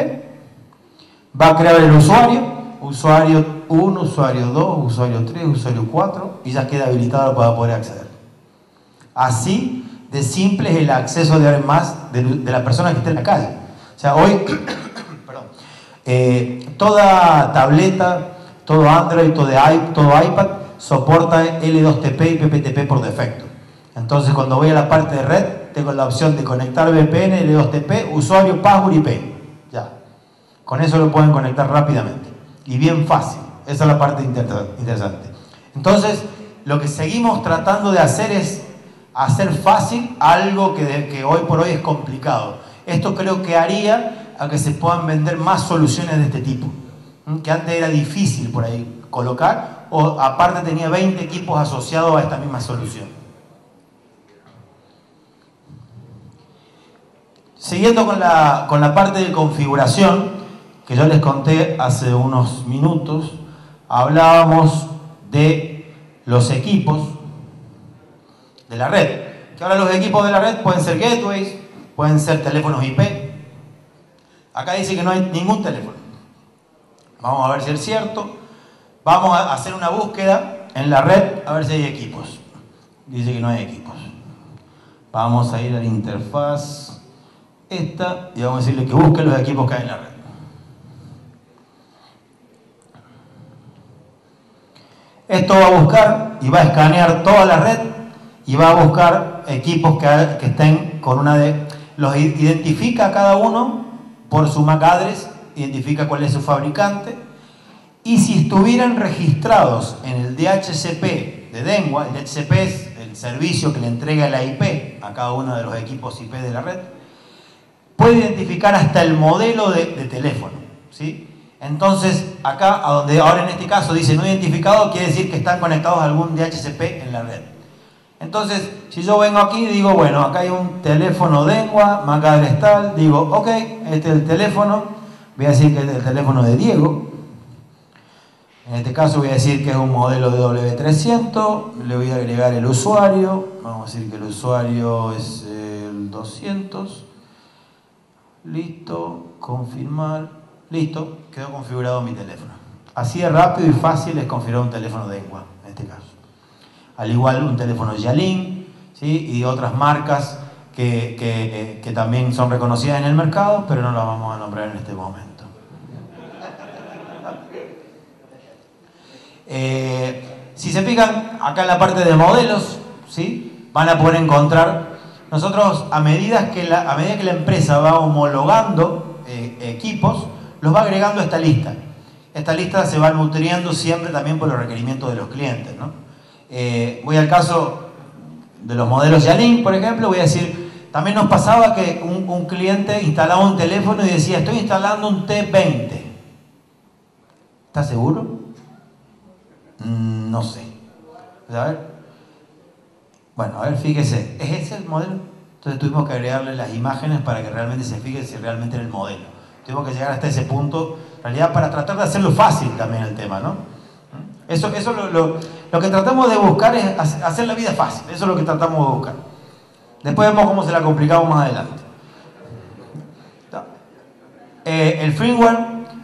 Va a crear el usuario, usuario 1, usuario 2, usuario 3, usuario 4 y ya queda habilitado para poder acceder. Así de simple es el acceso de más de, la persona que está en la calle. O sea, hoy, perdón, eh, toda tableta, todo Android, todo, todo iPad soporta L2TP y PPTP por defecto. Entonces, cuando voy a la parte de red, tengo la opción de conectar VPN, L2TP, usuario, password, IP. Ya. Con eso lo pueden conectar rápidamente y bien fácil. Esa es la parte interesante. Entonces, lo que seguimos tratando de hacer es hacer fácil algo que, que hoy por hoy es complicado. Esto creo que haría a que se puedan vender más soluciones de este tipo, que antes era difícil por ahí colocar, o aparte tenía 20 equipos asociados a esta misma solución. Siguiendo con la, con la parte de configuración, que yo les conté hace unos minutos, hablábamos de los equipos de la red. Que ahora los equipos de la red pueden ser gateways, pueden ser teléfonos IP. Acá dice que no hay ningún teléfono. Vamos a ver si es cierto. Vamos a hacer una búsqueda en la red a ver si hay equipos. Dice que no hay equipos. Vamos a ir a la interfaz esta y vamos a decirle que busque los equipos que hay en la red. Esto va a buscar y va a escanear toda la red y va a buscar equipos que, estén con una de... Los identifica cada uno por su MAC address, identifica cuál es su fabricante y si estuvieran registrados en el DHCP de Dengua, el DHCP es el servicio que le entrega la IP a cada uno de los equipos IP de la red, puede identificar hasta el modelo de, teléfono. ¿sí? Entonces, acá, a donde ahora en este caso dice no identificado, quiere decir que están conectados a algún DHCP en la red. Entonces, si yo vengo aquí y digo, bueno, acá hay un teléfono Dengua, MAC tal, digo, ok, este es el teléfono, voy a decir que es el teléfono de Diego, en este caso voy a decir que es un modelo de W300, le voy a agregar el usuario, vamos a decir que el usuario es el 200, listo, confirmar, listo, quedó configurado mi teléfono. Así de rápido y fácil es configurar un teléfono de Engua, en este caso. Al igual un teléfono Yalin ¿sí? y otras marcas que, que, que también son reconocidas en el mercado, pero no las vamos a nombrar en este momento. Eh, si se fijan acá en la parte de modelos, ¿sí? van a poder encontrar, nosotros a medida que la, a medida que la empresa va homologando eh, equipos, los va agregando a esta lista. Esta lista se va nutriendo siempre también por los requerimientos de los clientes. Eh, voy al caso de los modelos Yalin, por ejemplo, voy a decir, también nos pasaba que un, cliente instalaba un teléfono y decía, estoy instalando un T20. ¿Estás seguro? Mm, no sé. A ver. Bueno, a ver, fíjese. ¿Es ese el modelo? Entonces tuvimos que agregarle las imágenes para que realmente se fije si realmente era el modelo. Tuvimos que llegar hasta ese punto, en realidad para tratar de hacerlo fácil también el tema, ¿no? Eso, eso lo, lo, lo que tratamos de buscar es hacer la vida fácil. Eso es lo que tratamos de buscar. Después vemos cómo se la complicamos más adelante. Eh, el firmware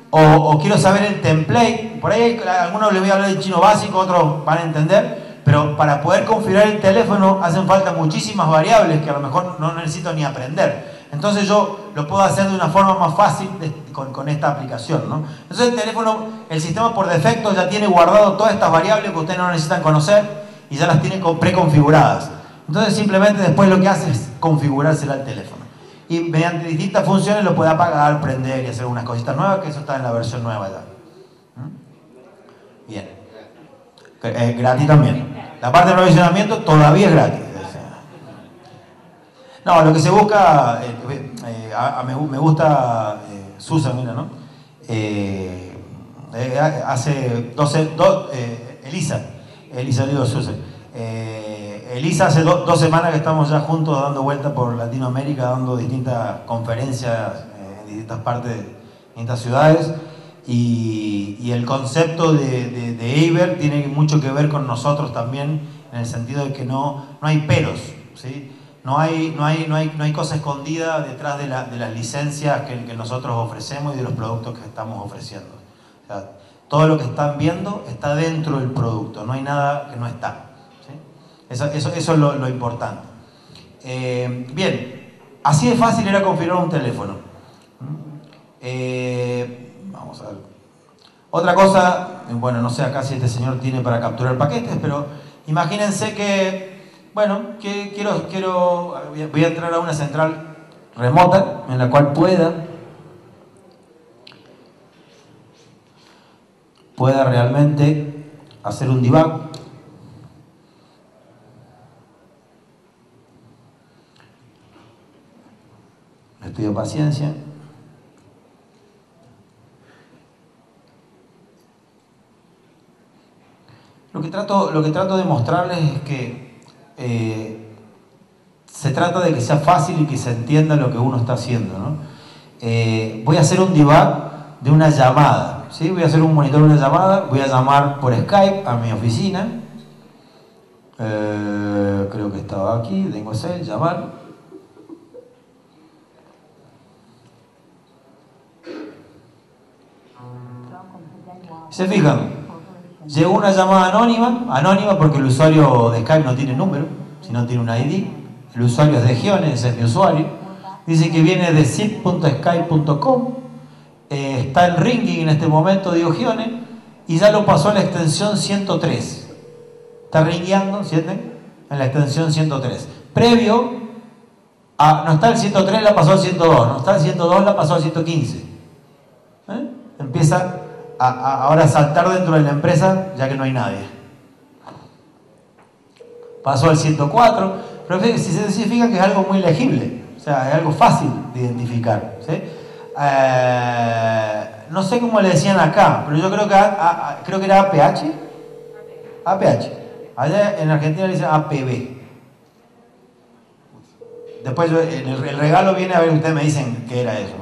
o, quiero saber el template. Por ahí algunos les voy a hablar de chino básico, otros van a entender, pero para poder configurar el teléfono hacen falta muchísimas variables que a lo mejor no necesito ni aprender. Entonces yo lo puedo hacer de una forma más fácil con, esta aplicación. ¿no? Entonces el teléfono, el sistema por defecto ya tiene guardado todas estas variables que ustedes no necesitan conocer y ya las tiene preconfiguradas. Entonces simplemente después lo que hace es configurársela al teléfono y mediante distintas funciones lo puede apagar, prender y hacer unas cositas nuevas, que eso está en la versión nueva ya. ¿Mm? Bien. Gratis también. La parte de provisionamiento todavía es gratis. No, lo que se busca, eh, eh, me, gusta eh, Susan, mira, ¿no? hace 12, Elisa, Elisa digo Susan. Elisa, hace dos semanas que estamos ya juntos dando vueltas por Latinoamérica, dando distintas conferencias eh, en distintas partes, en distintas ciudades. Y, el concepto de, de, Eiber tiene mucho que ver con nosotros también, en el sentido de que no, no hay peros, ¿sí? no, hay, no, hay, no, hay, no hay cosa escondida detrás de, las licencias que, que, nosotros ofrecemos y de los productos que estamos ofreciendo. todo lo que están viendo está dentro del producto, no hay nada que no está. Eso, es lo, importante. Eh, bien, así de fácil era configurar un teléfono. Eh, Otra cosa, bueno, no sé acá si este señor tiene para capturar paquetes, pero imagínense que, bueno, que quiero, quiero, voy a entrar a una central remota en la cual pueda, pueda realmente hacer un debug Les pido paciencia. Lo que trato, lo que trato de mostrarles es que eh, se trata de que sea fácil y que se entienda lo que uno está haciendo. ¿no? Eh, voy a hacer un debug de una llamada. ¿sí? Voy a hacer un monitor de una llamada, voy a llamar por Skype a mi oficina. Eh, creo que estaba aquí, tengo ese, llamar. ¿Se fijan? Llegó una llamada anónima, anónima porque el usuario de Skype no tiene número, sino tiene un ID. El usuario es de Gione, ese es mi usuario. Dice que viene de zip.skype.com. Eh, está en ringing en este momento, digo Gione, y ya lo pasó a la extensión 103. Está ringueando, ¿sienten? En la extensión 103. Previo, a, no está el 103, la pasó al 102. No está el 102, la pasó al 115. ¿Eh? Empieza ahora saltar dentro de la empresa ya que no hay nadie. Pasó al 104, pero si se fija que es algo muy legible, o sea, es algo fácil de identificar. Eh, no sé cómo le decían acá, pero yo creo que, creo que era APH. APH. Allá en Argentina le dicen APB. Después el, el, regalo viene a ver, ustedes me dicen qué era eso.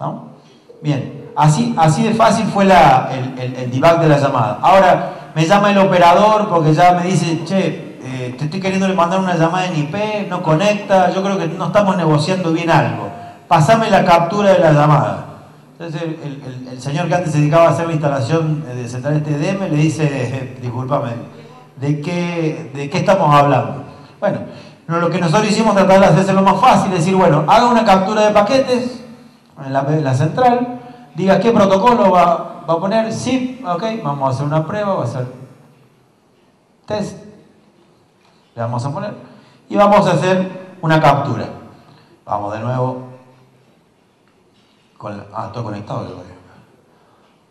¿No? ¿No? Bien. Así, así de fácil fue el, el, debug de la llamada. Ahora me llama el operador porque ya me dice, che, eh, te estoy queriendo mandar una llamada en IP, no conecta, yo creo que no estamos negociando bien algo. Pasame la captura de la llamada. Entonces el, señor que antes se dedicaba a hacer la instalación de central TDM le dice, discúlpame, ¿de qué, ¿de qué estamos hablando? Bueno, lo que nosotros hicimos tratar de hacerlo más fácil, decir, bueno, haga una captura de paquetes en en la central, diga qué protocolo va, a poner, sí, ok, vamos a hacer una prueba, va a ser test, le vamos a poner, y vamos a hacer una captura. Vamos de nuevo, con ah, estoy conectado,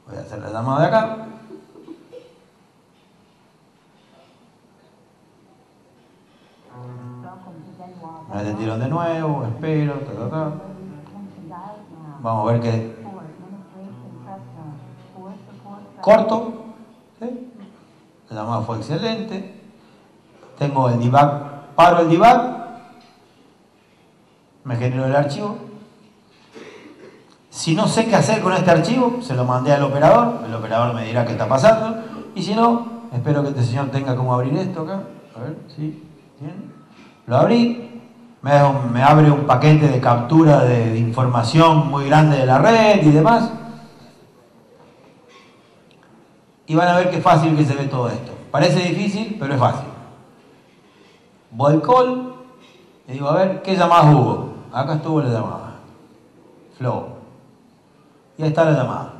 voy a hacer la llamada de acá. Me atendieron de nuevo, espero, ta, ta. Vamos a ver qué corto, la llamada fue excelente, tengo el debug, paro el debug, me genero el archivo, si no sé qué hacer con este archivo, se lo mandé al operador, el operador me dirá qué está pasando, y si no, espero que este señor tenga cómo abrir esto acá, a ver, sí, bien, lo abrí, me, me abre un paquete de captura de información muy grande de la red y demás, y van a ver qué fácil que se ve todo esto. Parece difícil, pero es fácil. Voy call y digo, a ver, ¿qué llamadas hubo? Acá estuvo la llamada. Flow. Y ahí está la llamada.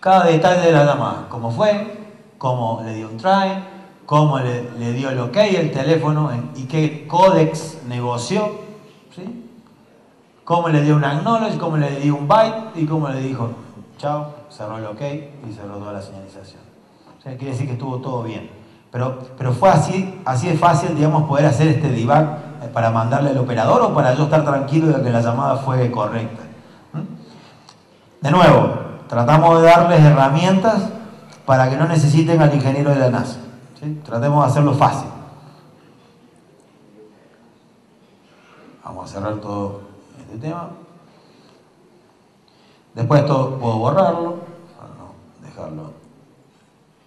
Cada detalle de la llamada. Cómo fue, cómo le dio un try, cómo le, dio el ok el teléfono y qué códex negoció. ¿sí? Cómo le dio un acknowledge, cómo le dio un byte y cómo le dijo, chao, cerró el OK y cerró toda la señalización. O sea, quiere decir que estuvo todo bien. Pero, pero fue así, así de fácil, digamos, poder hacer este debug eh, para mandarle al operador o para yo estar tranquilo de que la llamada fue correcta. ¿Mm? De nuevo, tratamos de darles herramientas para que no necesiten al ingeniero de la NASA. Tratemos de hacerlo fácil. Vamos a cerrar todo este tema. Después esto puedo borrarlo, para no dejarlo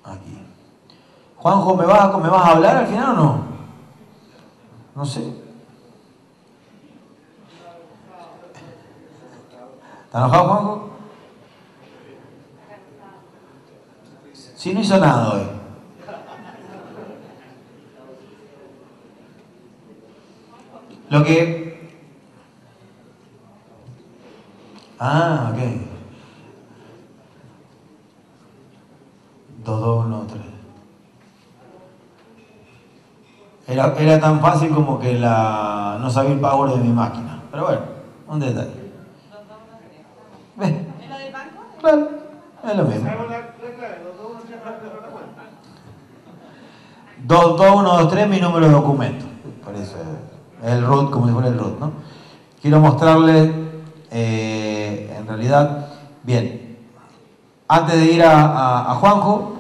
aquí. Juanjo, ¿me vas, ¿me vas a hablar al final o no? No sé. ¿Está enojado Juanjo? Si no hizo nada hoy. Lo que Ah, ok. 2, 2, 1, 3. Era, era tan fácil como que la, no sabía el power de mi máquina. Pero bueno, un detalle. ¿Ves? ¿Es lo del banco? Claro, es lo mismo. 2, 2, 1, 2, 3, mi número de documento. Por eso. el root como si fuera el root, ¿no? Quiero mostrarles, en bien, antes de ir a, Juanjo,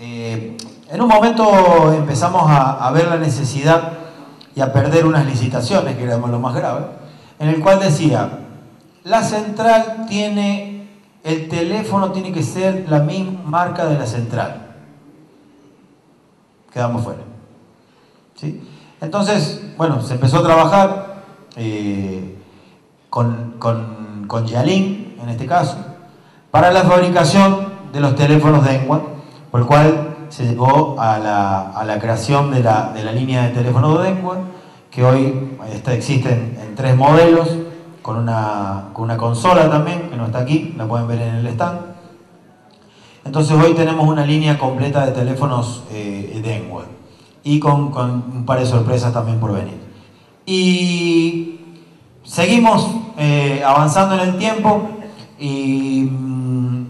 eh, en un momento empezamos a, ver la necesidad y a perder unas licitaciones, que era lo más grave, en el cual decía, la central tiene, el teléfono tiene que ser la misma marca de la central. Quedamos fuera. ¿sí? Entonces, bueno, se empezó a trabajar eh, con, con, con Yalin, en este caso, para la fabricación de los teléfonos de Engua, por el cual se llegó a la, a la creación de la, de la línea de teléfonos de Engua, que hoy está, existe en, tres modelos, con una, con una consola también, que no está aquí, la pueden ver en el stand. Entonces hoy tenemos una línea completa de teléfonos eh, y con, con un par de sorpresas también por venir. Y seguimos eh, avanzando en el tiempo y mm,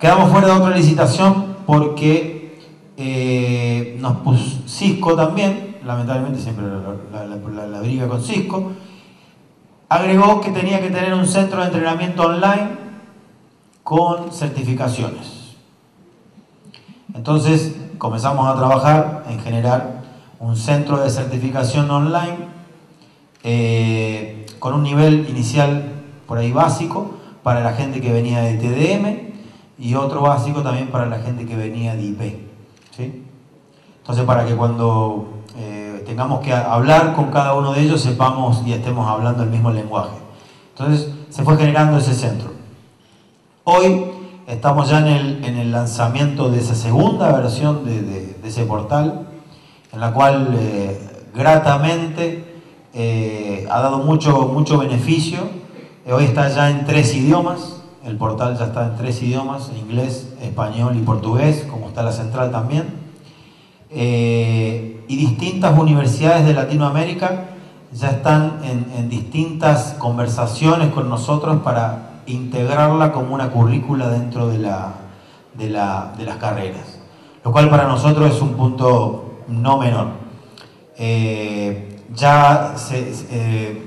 quedamos fuera de otra licitación porque eh, nos puso Cisco también, lamentablemente siempre la, la- briga con Cisco, agregó que tenía que tener un centro de entrenamiento online con certificaciones. Entonces comenzamos a trabajar en generar un centro de certificación online eh, con un nivel inicial por ahí básico para la gente que venía de TDM y otro básico también para la gente que venía de IP. ¿sí? Entonces para que cuando eh, tengamos que hablar con cada uno de ellos sepamos y estemos hablando el mismo lenguaje. Entonces se fue generando ese centro. Hoy estamos ya en el, en el lanzamiento de esa segunda versión de, de- ese portal, en la cual eh, gratamente eh, ha dado mucho, mucho beneficio. Eh, hoy está ya en tres idiomas, el portal ya está en tres idiomas, inglés, español y portugués, como está la central también. Eh, y distintas universidades de Latinoamérica ya están en, en distintas conversaciones con nosotros para integrarla como una currícula dentro de, la, de, la- de las carreras, lo cual para nosotros es un punto no menor. Eh, ya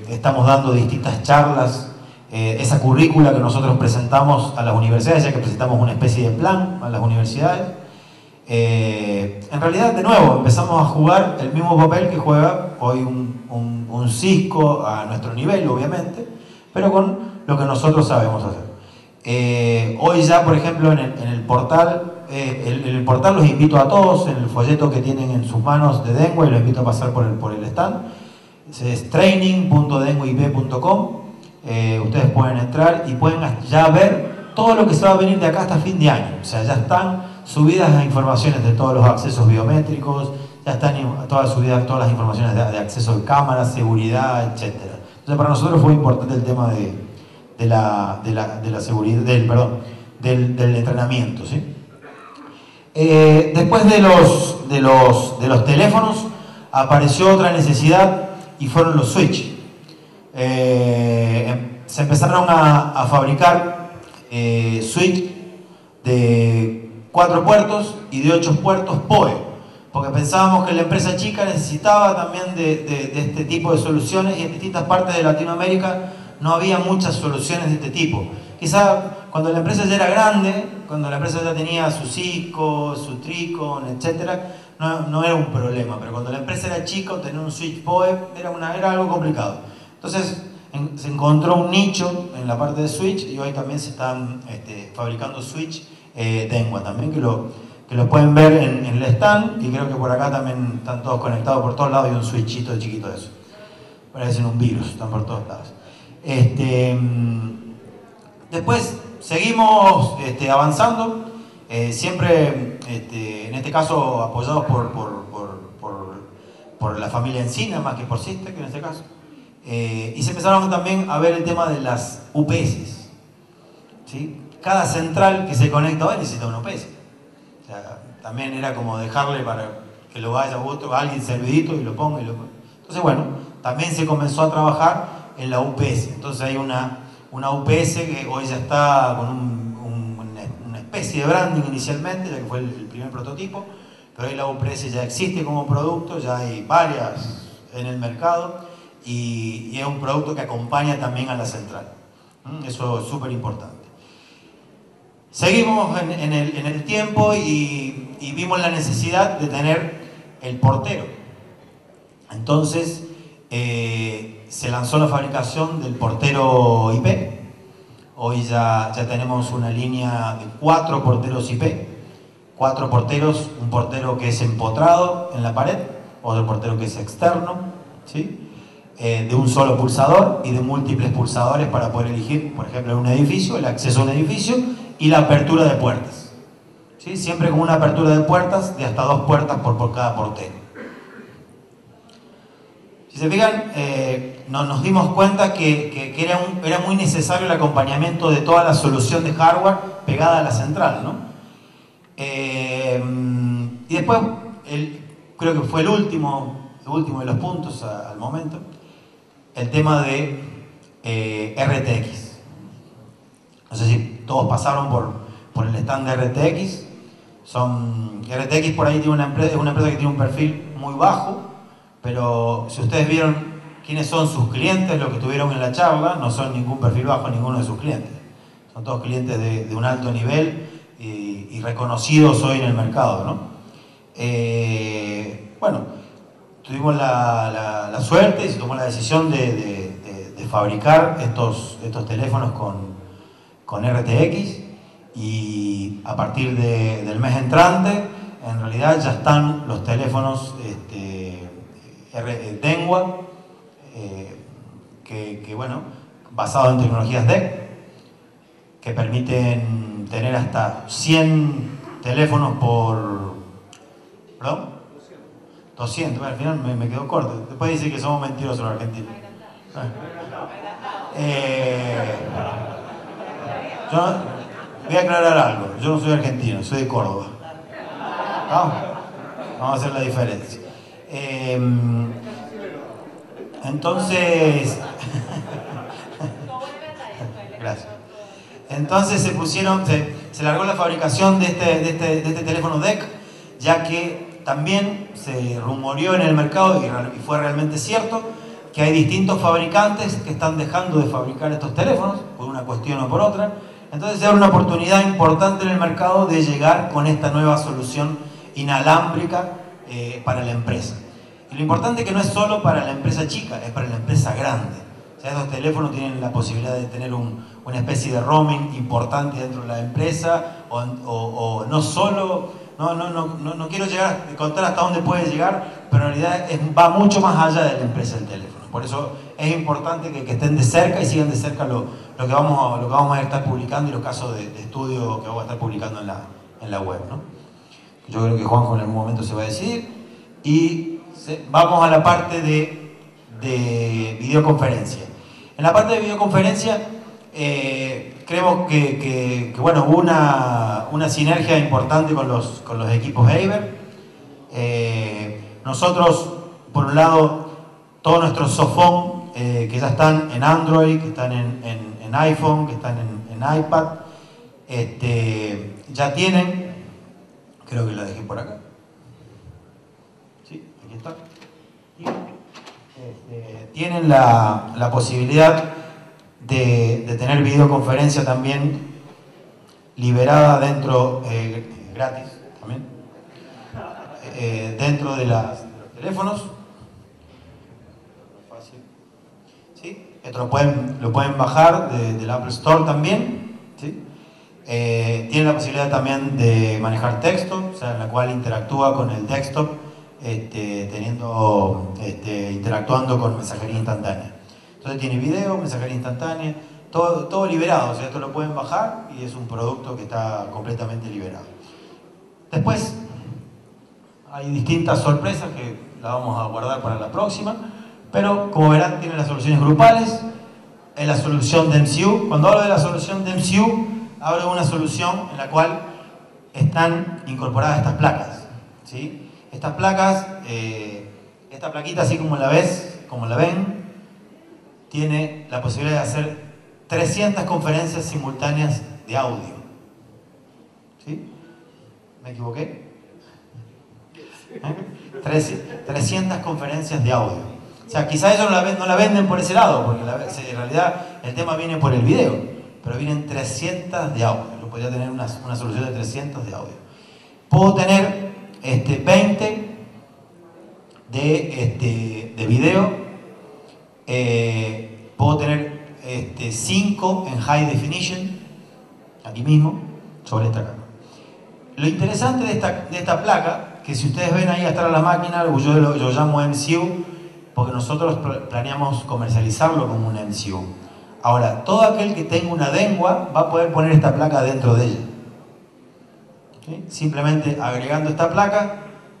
estamos dando distintas charlas, eh, esa currícula que nosotros presentamos a las universidades, ya que presentamos una especie de plan a las universidades, eh, en realidad, de nuevo, empezamos a jugar el mismo papel que juega hoy un, un- un Cisco a nuestro nivel, obviamente, pero con lo que nosotros sabemos hacer. Eh, hoy ya, por ejemplo, en el, en el portal, eh, el, el portal los invito a todos, en el folleto que tienen en sus manos de Dengua, y los invito a pasar por el, por el stand, es training.denguib.com, eh, ustedes pueden entrar y pueden ya ver todo lo que se va a venir de acá hasta fin de año, o sea, ya están subidas las informaciones de todos los accesos biométricos, ya están todas subidas todas las informaciones de, acceso de cámaras, seguridad, etc. Entonces para nosotros fue importante el tema de, de la, de la- seguridad, del, perdón, del, entrenamiento. ¿sí? Eh, después de los, de, los, de los teléfonos apareció otra necesidad y fueron los switch. Eh, em- se empezaron a, fabricar eh, switch de cuatro puertos y de ocho puertos PoE, porque pensábamos que la empresa chica necesitaba también de, este tipo de soluciones y en distintas partes de Latinoamérica no había muchas soluciones de este tipo. Quizá cuando la empresa ya era grande, cuando la empresa ya tenía su Cisco, su Tricon, etc., no, era un problema, pero cuando la empresa era chica, tener un switch PoE era algo complicado. Entonces en- se encontró un nicho en la parte de switch y hoy también se están este, fabricando switch eh, también, que lo, que lo pueden ver en, el stand y creo que por acá también están todos conectados por todos lados y un switchito chiquito de eso. Parecen un virus, están por todos lados. Este, mm, después seguimos este, avanzando, eh, siempre en este caso apoyados por, por, por- por- la familia Encina más que por Systec en este caso. Eh, y se empezaron también a ver el tema de las UPS. ¿sí? Cada central que se conecta hoy necesita una UPS. O sea, también era como dejarle para que lo vaya otro, alguien servidito y lo ponga y lo. Entonces, bueno, también se comenzó a trabajar en la UPS. Entonces hay una, una UPS que hoy ya está con un- un- una especie de branding inicialmente, ya que fue el, el primer prototipo, pero hoy la UPS ya existe como producto, ya hay varias en el mercado y, es un producto que acompaña también a la central. ¿Mm? Eso es súper importante. Seguimos en, el, tiempo y, vimos la necesidad de tener el portero. Entonces eh, se lanzó la fabricación del portero IP. Hoy ya, ya tenemos una línea de cuatro porteros IP. Cuatro porteros, un portero que es empotrado en la pared, otro portero que es externo, ¿sí? Eh, de un solo pulsador y de múltiples pulsadores para poder elegir, por ejemplo, en un edificio, el acceso a un edificio y la apertura de puertas. ¿sí? Siempre con una apertura de puertas de hasta dos puertas por, por cada portero. Si se fijan, eh, no, nos dimos cuenta que, que, era, un, era, muy necesario el acompañamiento de toda la solución de hardware pegada a la central. ¿no? Eh, y después, el, creo que fue el último, último de los puntos al momento, el tema de eh, RTX. No sé si todos pasaron por, por el stand de RTX. Son, RTX por ahí tiene una empresa, es una empresa que tiene un perfil muy bajo, pero si ustedes vieron quiénes son sus clientes, los que estuvieron en la charla, no son ningún perfil bajo ninguno de sus clientes. Son todos clientes de, de un alto nivel y, reconocidos hoy en el mercado. ¿no? Eh, bueno, tuvimos la, la, suerte y se tomó la decisión de, de, fabricar estos, estos teléfonos con, con RTX y a partir del mes entrante en realidad ya están los teléfonos este, Dengua, eh, que, que, bueno, basados en tecnologías DEC, que permiten tener hasta 100 teléfonos por... ¿Perdón? 200, bueno, al final me, me, quedó corto. Después dice que somos mentirosos los argentinos. Eh, yo voy a aclarar algo. Yo no soy argentino, soy de Córdoba. ¿No? Vamos a hacer la diferencia. Eh, entonces, gracias. Entonces se pusieron, se, se, largó la fabricación de este, de, este, de este teléfono DEC, ya que también se rumoreó en el mercado y, fue realmente cierto que hay distintos fabricantes que están dejando de fabricar estos teléfonos por una cuestión o por otra. Entonces era una oportunidad importante en el mercado de llegar con esta nueva solución inalámbrica eh, para la empresa. Y lo importante es que no es solo para la empresa chica, es para la empresa grande. Estos teléfonos tienen la posibilidad de tener un, una especie de roaming importante dentro de la empresa, o, o no solo, no, no, no, no, quiero llegar a contar hasta dónde puede llegar, pero en realidad va mucho más allá de la empresa del teléfono. Por eso es importante que, estén de cerca y sigan de cerca lo, lo, que, vamos a, lo que vamos a estar publicando y los casos de, estudio que vamos a estar publicando en la, en la web. ¿no? Yo creo que Juanjo en algún momento se va a decidir. Y vamos a la parte de, de, videoconferencia. En la parte de videoconferencia eh, creemos que, que, que, bueno, hubo una, una sinergia importante con los, con los equipos Haber. Eh, nosotros, por un lado, todos nuestros softphone eh, que ya están en Android, que están en, en, en iPhone, que están en, en iPad, este, ya tienen, creo que lo dejé por acá. Sí, aquí está. Este, tienen la, la posibilidad de, tener videoconferencia también liberada dentro, eh, gratis también, eh, dentro de, los teléfonos. Esto lo pueden, lo pueden bajar de, del Apple Store también. ¿sí? Eh, tiene la posibilidad también de manejar texto, o sea, en la cual interactúa con el desktop, este, teniendo, este, interactuando con mensajería instantánea. Entonces tiene video, mensajería instantánea, todo, liberado, o esto lo pueden bajar y es un producto que está completamente liberado. Después, hay distintas sorpresas que la vamos a guardar para la próxima. Pero como verán, tiene las soluciones grupales, es la solución de MCU. Cuando hablo de la solución de MCU, hablo de una solución en la cual están incorporadas estas placas. ¿sí? Estas placas, eh, esta plaquita así como la ves, como la ven, tiene la posibilidad de hacer 300 conferencias simultáneas de audio. ¿Sí? ¿Me equivoqué? ¿Eh? 300 conferencias de audio. O sea, quizás ellos no la, venden por ese lado, porque en realidad el tema viene por el video, pero vienen 300 de audio. Yo podría tener una, una solución de 300 de audio. Puedo tener este, 20 de, este, de video, eh, puedo tener este, 5 en high definition, aquí mismo, sobre esta cámara. Lo interesante de esta, de esta placa, que si ustedes ven ahí atrás de la máquina, yo yo llamo MCU, porque nosotros pl- planeamos comercializarlo como un MCU. Ahora, todo aquel que tenga una lengua va a poder poner esta placa dentro de ella. Simplemente agregando esta placa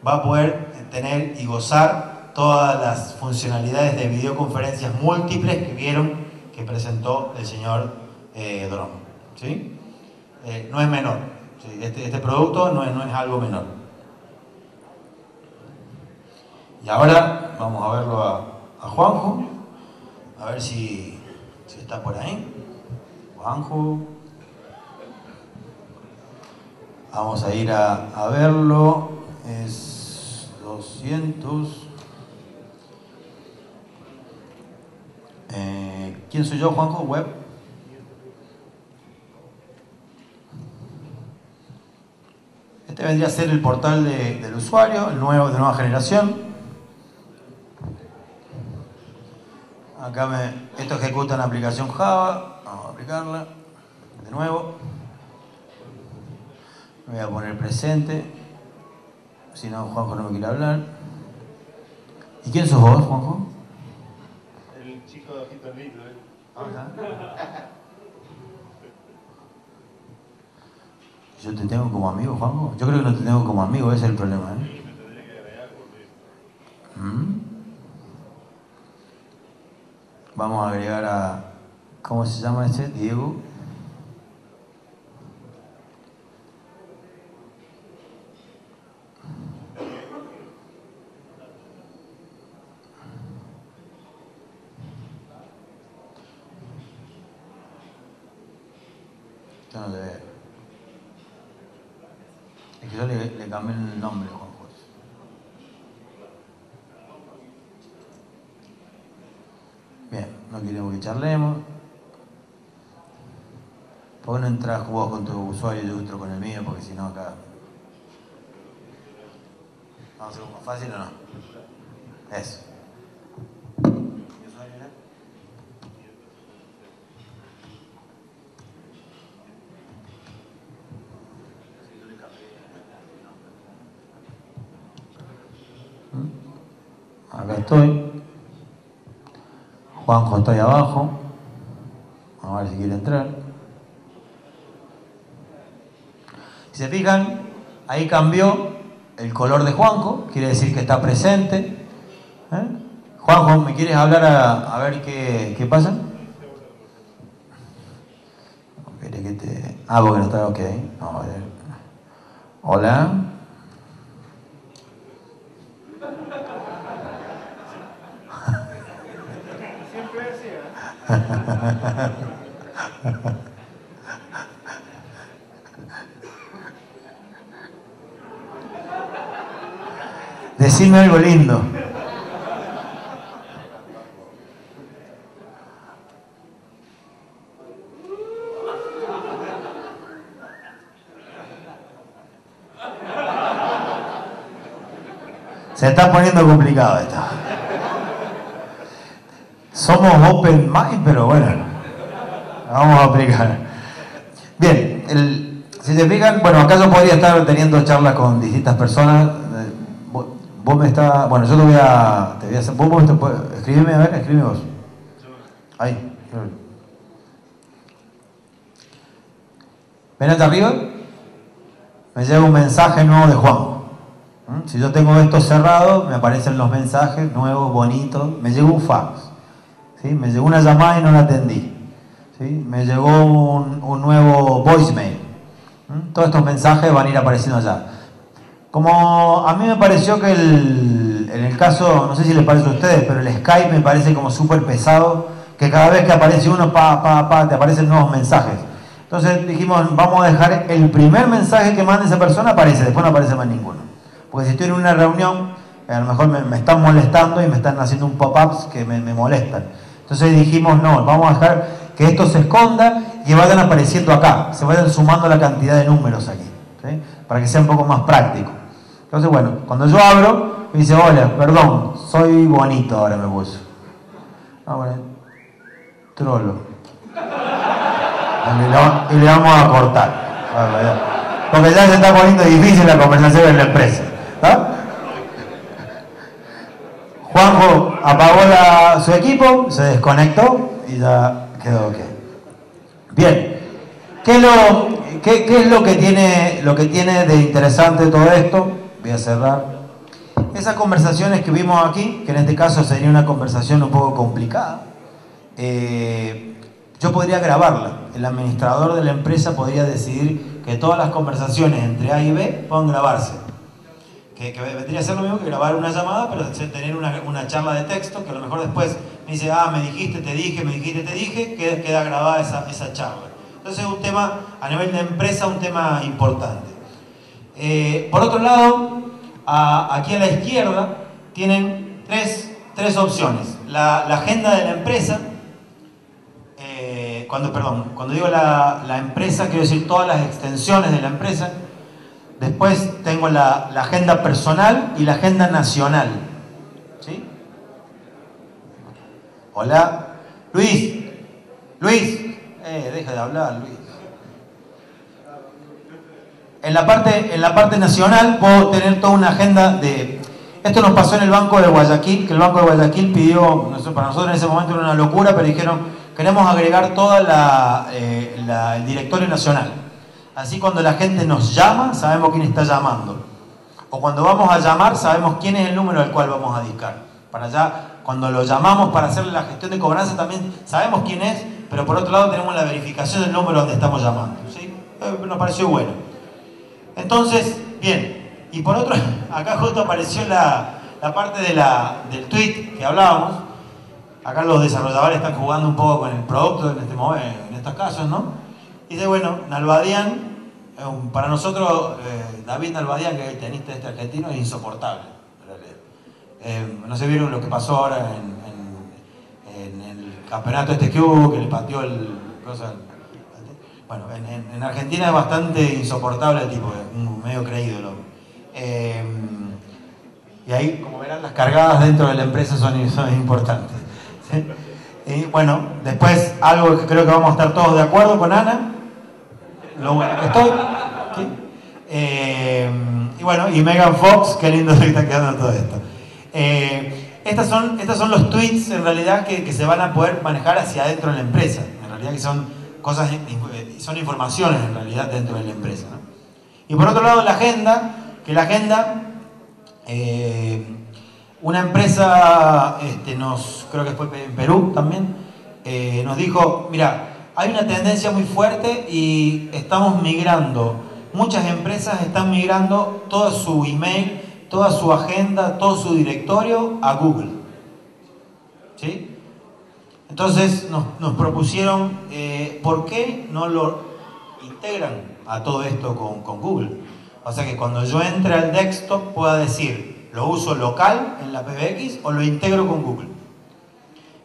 va a poder tener y gozar todas las funcionalidades de videoconferencias múltiples que vieron que presentó el señor eh. ¿sí? Eh, no es menor. Este, este producto no es, no es algo menor. Y ahora vamos a verlo a, a Juanjo, a ver si, si está por ahí. Juanjo. Vamos a ir a, a verlo. Es 200. Eh, ¿Quién soy yo, Juanjo? Web. Este vendría a ser el portal de- del usuario, el nuevo de nueva generación. Acá me, esto ejecuta una aplicación Java. Vamos a aplicarla. De nuevo. Voy a poner presente. Si no, Juanjo no me quiere hablar. ¿Y quién sos vos, Juanjo? ¿Eh? ¿Yo te tengo como amigo, Juanjo? Yo creo que no te tengo como amigo, ese es el problema, ¿eh? ¿Mm? Vamos a agregar a... ¿Cómo se llama este? Diego. Yo no te veo. Es que yo le, le cambié el nombre, Juanjo. Bien, no queremos que charlemos. ¿Por qué no con tu usuario y yo entro con el mío? Porque si no acá... ¿Vamos a hacerlo más fácil o no? Eso. ¿Mi usuario era? ¿Mm? Acá estoy. Juanjo ahí abajo. A ver si quiere entrar. Si se fijan, ahí cambió el color de Juanjo, quiere decir que está presente. ¿Eh? Juanjo, ¿me quieres hablar a, ver qué, qué pasa? ¿Querés que. Ah, porque no está ok. Hola. Decime algo lindo. Se está poniendo complicado esto. Somos open mind, pero bueno, vamos a aplicar. Bien, el- si se fijan, bueno, acá yo podría estar teniendo charlas con distintas personas. eh, Vos, me está, bueno, yo te voy a, te voy a hacer, vos, vos te escríbeme, a ver, escríbeme vos. Ahí. Ven hasta arriba, me llega un mensaje nuevo de Juan. ¿Mm? Si yo tengo esto cerrado, me aparecen los mensajes nuevos, bonitos. Me llegó un fax. Me llegó una llamada y no la atendí. Me llegó un, un nuevo voicemail. Todos estos mensajes van a ir apareciendo allá. Como a mí me pareció que el- en el caso, no sé si les parece a ustedes, pero el Skype me parece como súper pesado, que cada vez que aparece uno, pa, pa, pa, te aparecen nuevos mensajes. Entonces dijimos, vamos a dejar el primer mensaje que mande esa persona, aparece, después no aparece más ninguno. Porque si estoy en una reunión a lo mejor me, me están molestando y me están haciendo un pop-ups que me, me molestan. Entonces dijimos, no, vamos a dejar que esto se esconda y vayan apareciendo acá, se vayan sumando la cantidad de números aquí, para que sea un poco más práctico. Entonces, bueno, cuando yo abro, me dice, hola, perdón, soy bonito ahora me puso. Ah, bueno, trolo. Y le, vamos a cortar. Porque ya se está poniendo difícil la conversación en la empresa. Su equipo, se desconectó y ya quedó ok. Bien, ¿qué es lo, qué, qué es lo que tiene, lo que tiene de interesante todo esto? Voy a cerrar. Esas conversaciones que vimos aquí, que en este caso sería una conversación un poco complicada, eh, yo podría grabarla. El administrador de la empresa podría decidir que todas las conversaciones entre A y B puedan grabarse. Que, que vendría a ser lo mismo que grabar una llamada, pero tener una, una charla de texto que a lo mejor después me dice, ah, me dijiste, te dije, me dijiste, te dije, queda, queda grabada esa, esa charla. Entonces es un tema, a nivel de empresa, un tema importante. Eh, por otro lado, aquí a la izquierda tienen tres, tres opciones. La, la agenda de la empresa, eh, cuando, perdón, cuando digo la, la empresa, quiero decir todas las extensiones de la empresa. Después tengo la, agenda personal y la agenda nacional. ¿Sí? Hola. Luis. Luis. Eh, deja de hablar, Luis. En la, parte, en la parte nacional puedo tener toda una agenda de... Esto nos pasó en el Banco de Guayaquil, que el Banco de Guayaquil pidió, no para nosotros en ese momento era una locura, pero dijeron, queremos agregar toda la, eh, el directorio nacional. Así cuando la gente nos llama, sabemos quién está llamando. O cuando vamos a llamar, sabemos quién es el número al cual vamos a discar. Para allá, cuando lo llamamos para hacer la gestión de cobranza, también sabemos quién es, pero por otro lado tenemos la verificación del número donde estamos llamando. ¿sí? Eh, nos pareció bueno. Entonces, bien, y por otro, acá justo apareció la, la parte de la, del tweet que hablábamos. Acá los desarrolladores están jugando un poco con el producto en, este momento, en estos casos, ¿no? Dice, bueno, Nalbadian, para nosotros, eh, David Nalbadian, que es el tenista este argentino, es insoportable. Eh, no se vieron lo que pasó ahora en, el campeonato este que hubo, que le pateó el... bueno, en, en- en Argentina es bastante insoportable el tipo, medio creído el hombre. Eh, y ahí, como verán, las cargadas dentro de la empresa son, importantes. Y bueno, después algo que creo que vamos a estar todos de acuerdo con Ana, lo bueno que estoy. Eh, y bueno, y Megan Fox, qué lindo se está quedando todo esto. Eh, estas, son, estas son los tweets en realidad que, que se van a poder manejar hacia adentro de la empresa. En realidad que son cosas, eh, son informaciones en realidad dentro de la empresa. Y por otro lado la agenda, que la agenda, eh, una empresa, este, nos, creo que fue en Perú también, nos dijo, mira, hay una tendencia muy fuerte y estamos migrando, muchas empresas están migrando toda su email, toda su agenda, todo su directorio a Google. ¿Sí? Entonces nos, nos propusieron, eh, ¿por qué no lo integran a todo esto con, con Google? O sea que cuando yo entre al desktop pueda decir, ¿lo uso local en la PBX o lo integro con Google?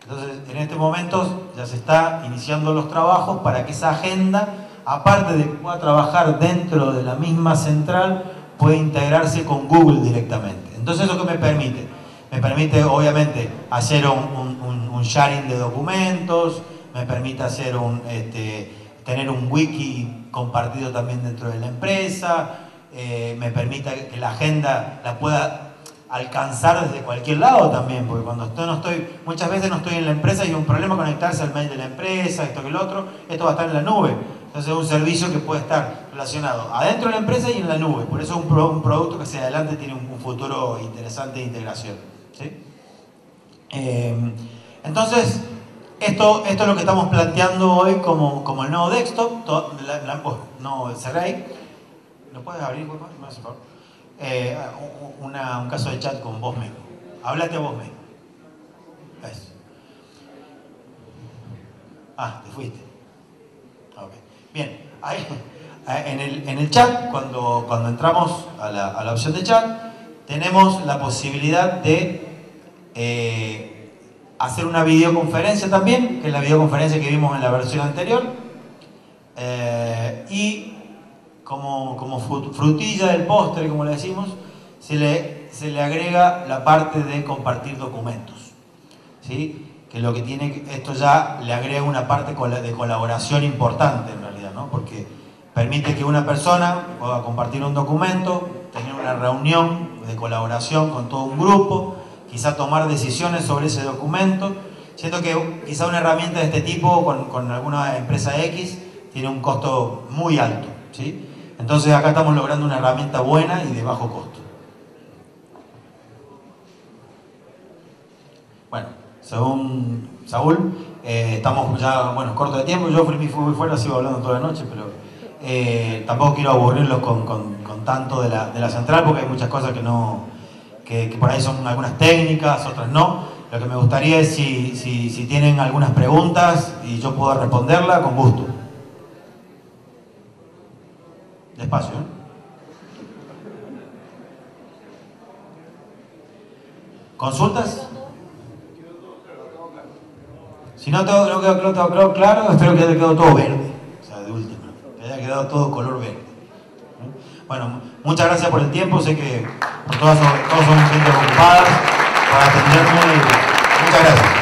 Entonces, en este momento ya se está iniciando los trabajos para que esa agenda, aparte de que pueda trabajar dentro de la misma central, pueda integrarse con Google directamente. Entonces, ¿eso qué me permite? Me permite, obviamente, hacer un, sharing de documentos, me permite hacer un, este, tener un wiki compartido también dentro de la empresa, eh, me permite que la agenda la pueda alcanzar desde cualquier lado también, porque cuando estoy, no estoy, muchas veces no estoy en la empresa y hay un problema conectarse al mail de la empresa, esto que el otro, esto va a estar en la nube. Entonces es un servicio que puede estar relacionado adentro de la empresa y en la nube. Por eso es un, pro- un producto que hacia adelante tiene un, futuro interesante de integración. ¿sí? Eh, entonces, esto, esto es lo que estamos planteando hoy como, como el nuevo desktop. To- la- la- no. ¿Lo puedes abrir, por favor? Eh, un- caso de chat con vos mismo. Háblate a vos mismo. Ah, te fuiste. Bien, ahí, eh, en el, en el chat, cuando, cuando entramos a la, a la opción de chat, tenemos la posibilidad de eh, hacer una videoconferencia también, que es la videoconferencia que vimos en la versión anterior. Y como, como frutilla del postre, como le decimos, se le, se le agrega la parte de compartir documentos. ¿sí? Que lo que tiene, esto ya le agrega una parte de colaboración importante en realidad, ¿no? porque permite que una persona pueda compartir un documento, tener una reunión de colaboración con todo un grupo, quizá tomar decisiones sobre ese documento. Siento que quizá una herramienta de este tipo con, con alguna empresa X tiene un costo muy alto. ¿sí? Entonces acá estamos logrando una herramienta buena y de bajo costo. Bueno, según Saúl, eh, estamos ya, bueno, corto de tiempo, yo fui muy fuera, sigo hablando toda la noche, pero eh, tampoco quiero aburrirlos con, tanto de la, de la, central porque hay muchas cosas que no, que, por ahí son algunas técnicas, otras no. Lo que me gustaría es si, si, si tienen algunas preguntas y yo puedo responderla, con gusto. Despacio. ¿Consultas? Si no, todo, quedó, todo claro, espero que haya quedado todo verde. O sea, de última, que haya quedado todo color verde. Bueno, muchas gracias por el tiempo. Sé que todos, todos son gente ocupadas para atenderme. Muchas gracias.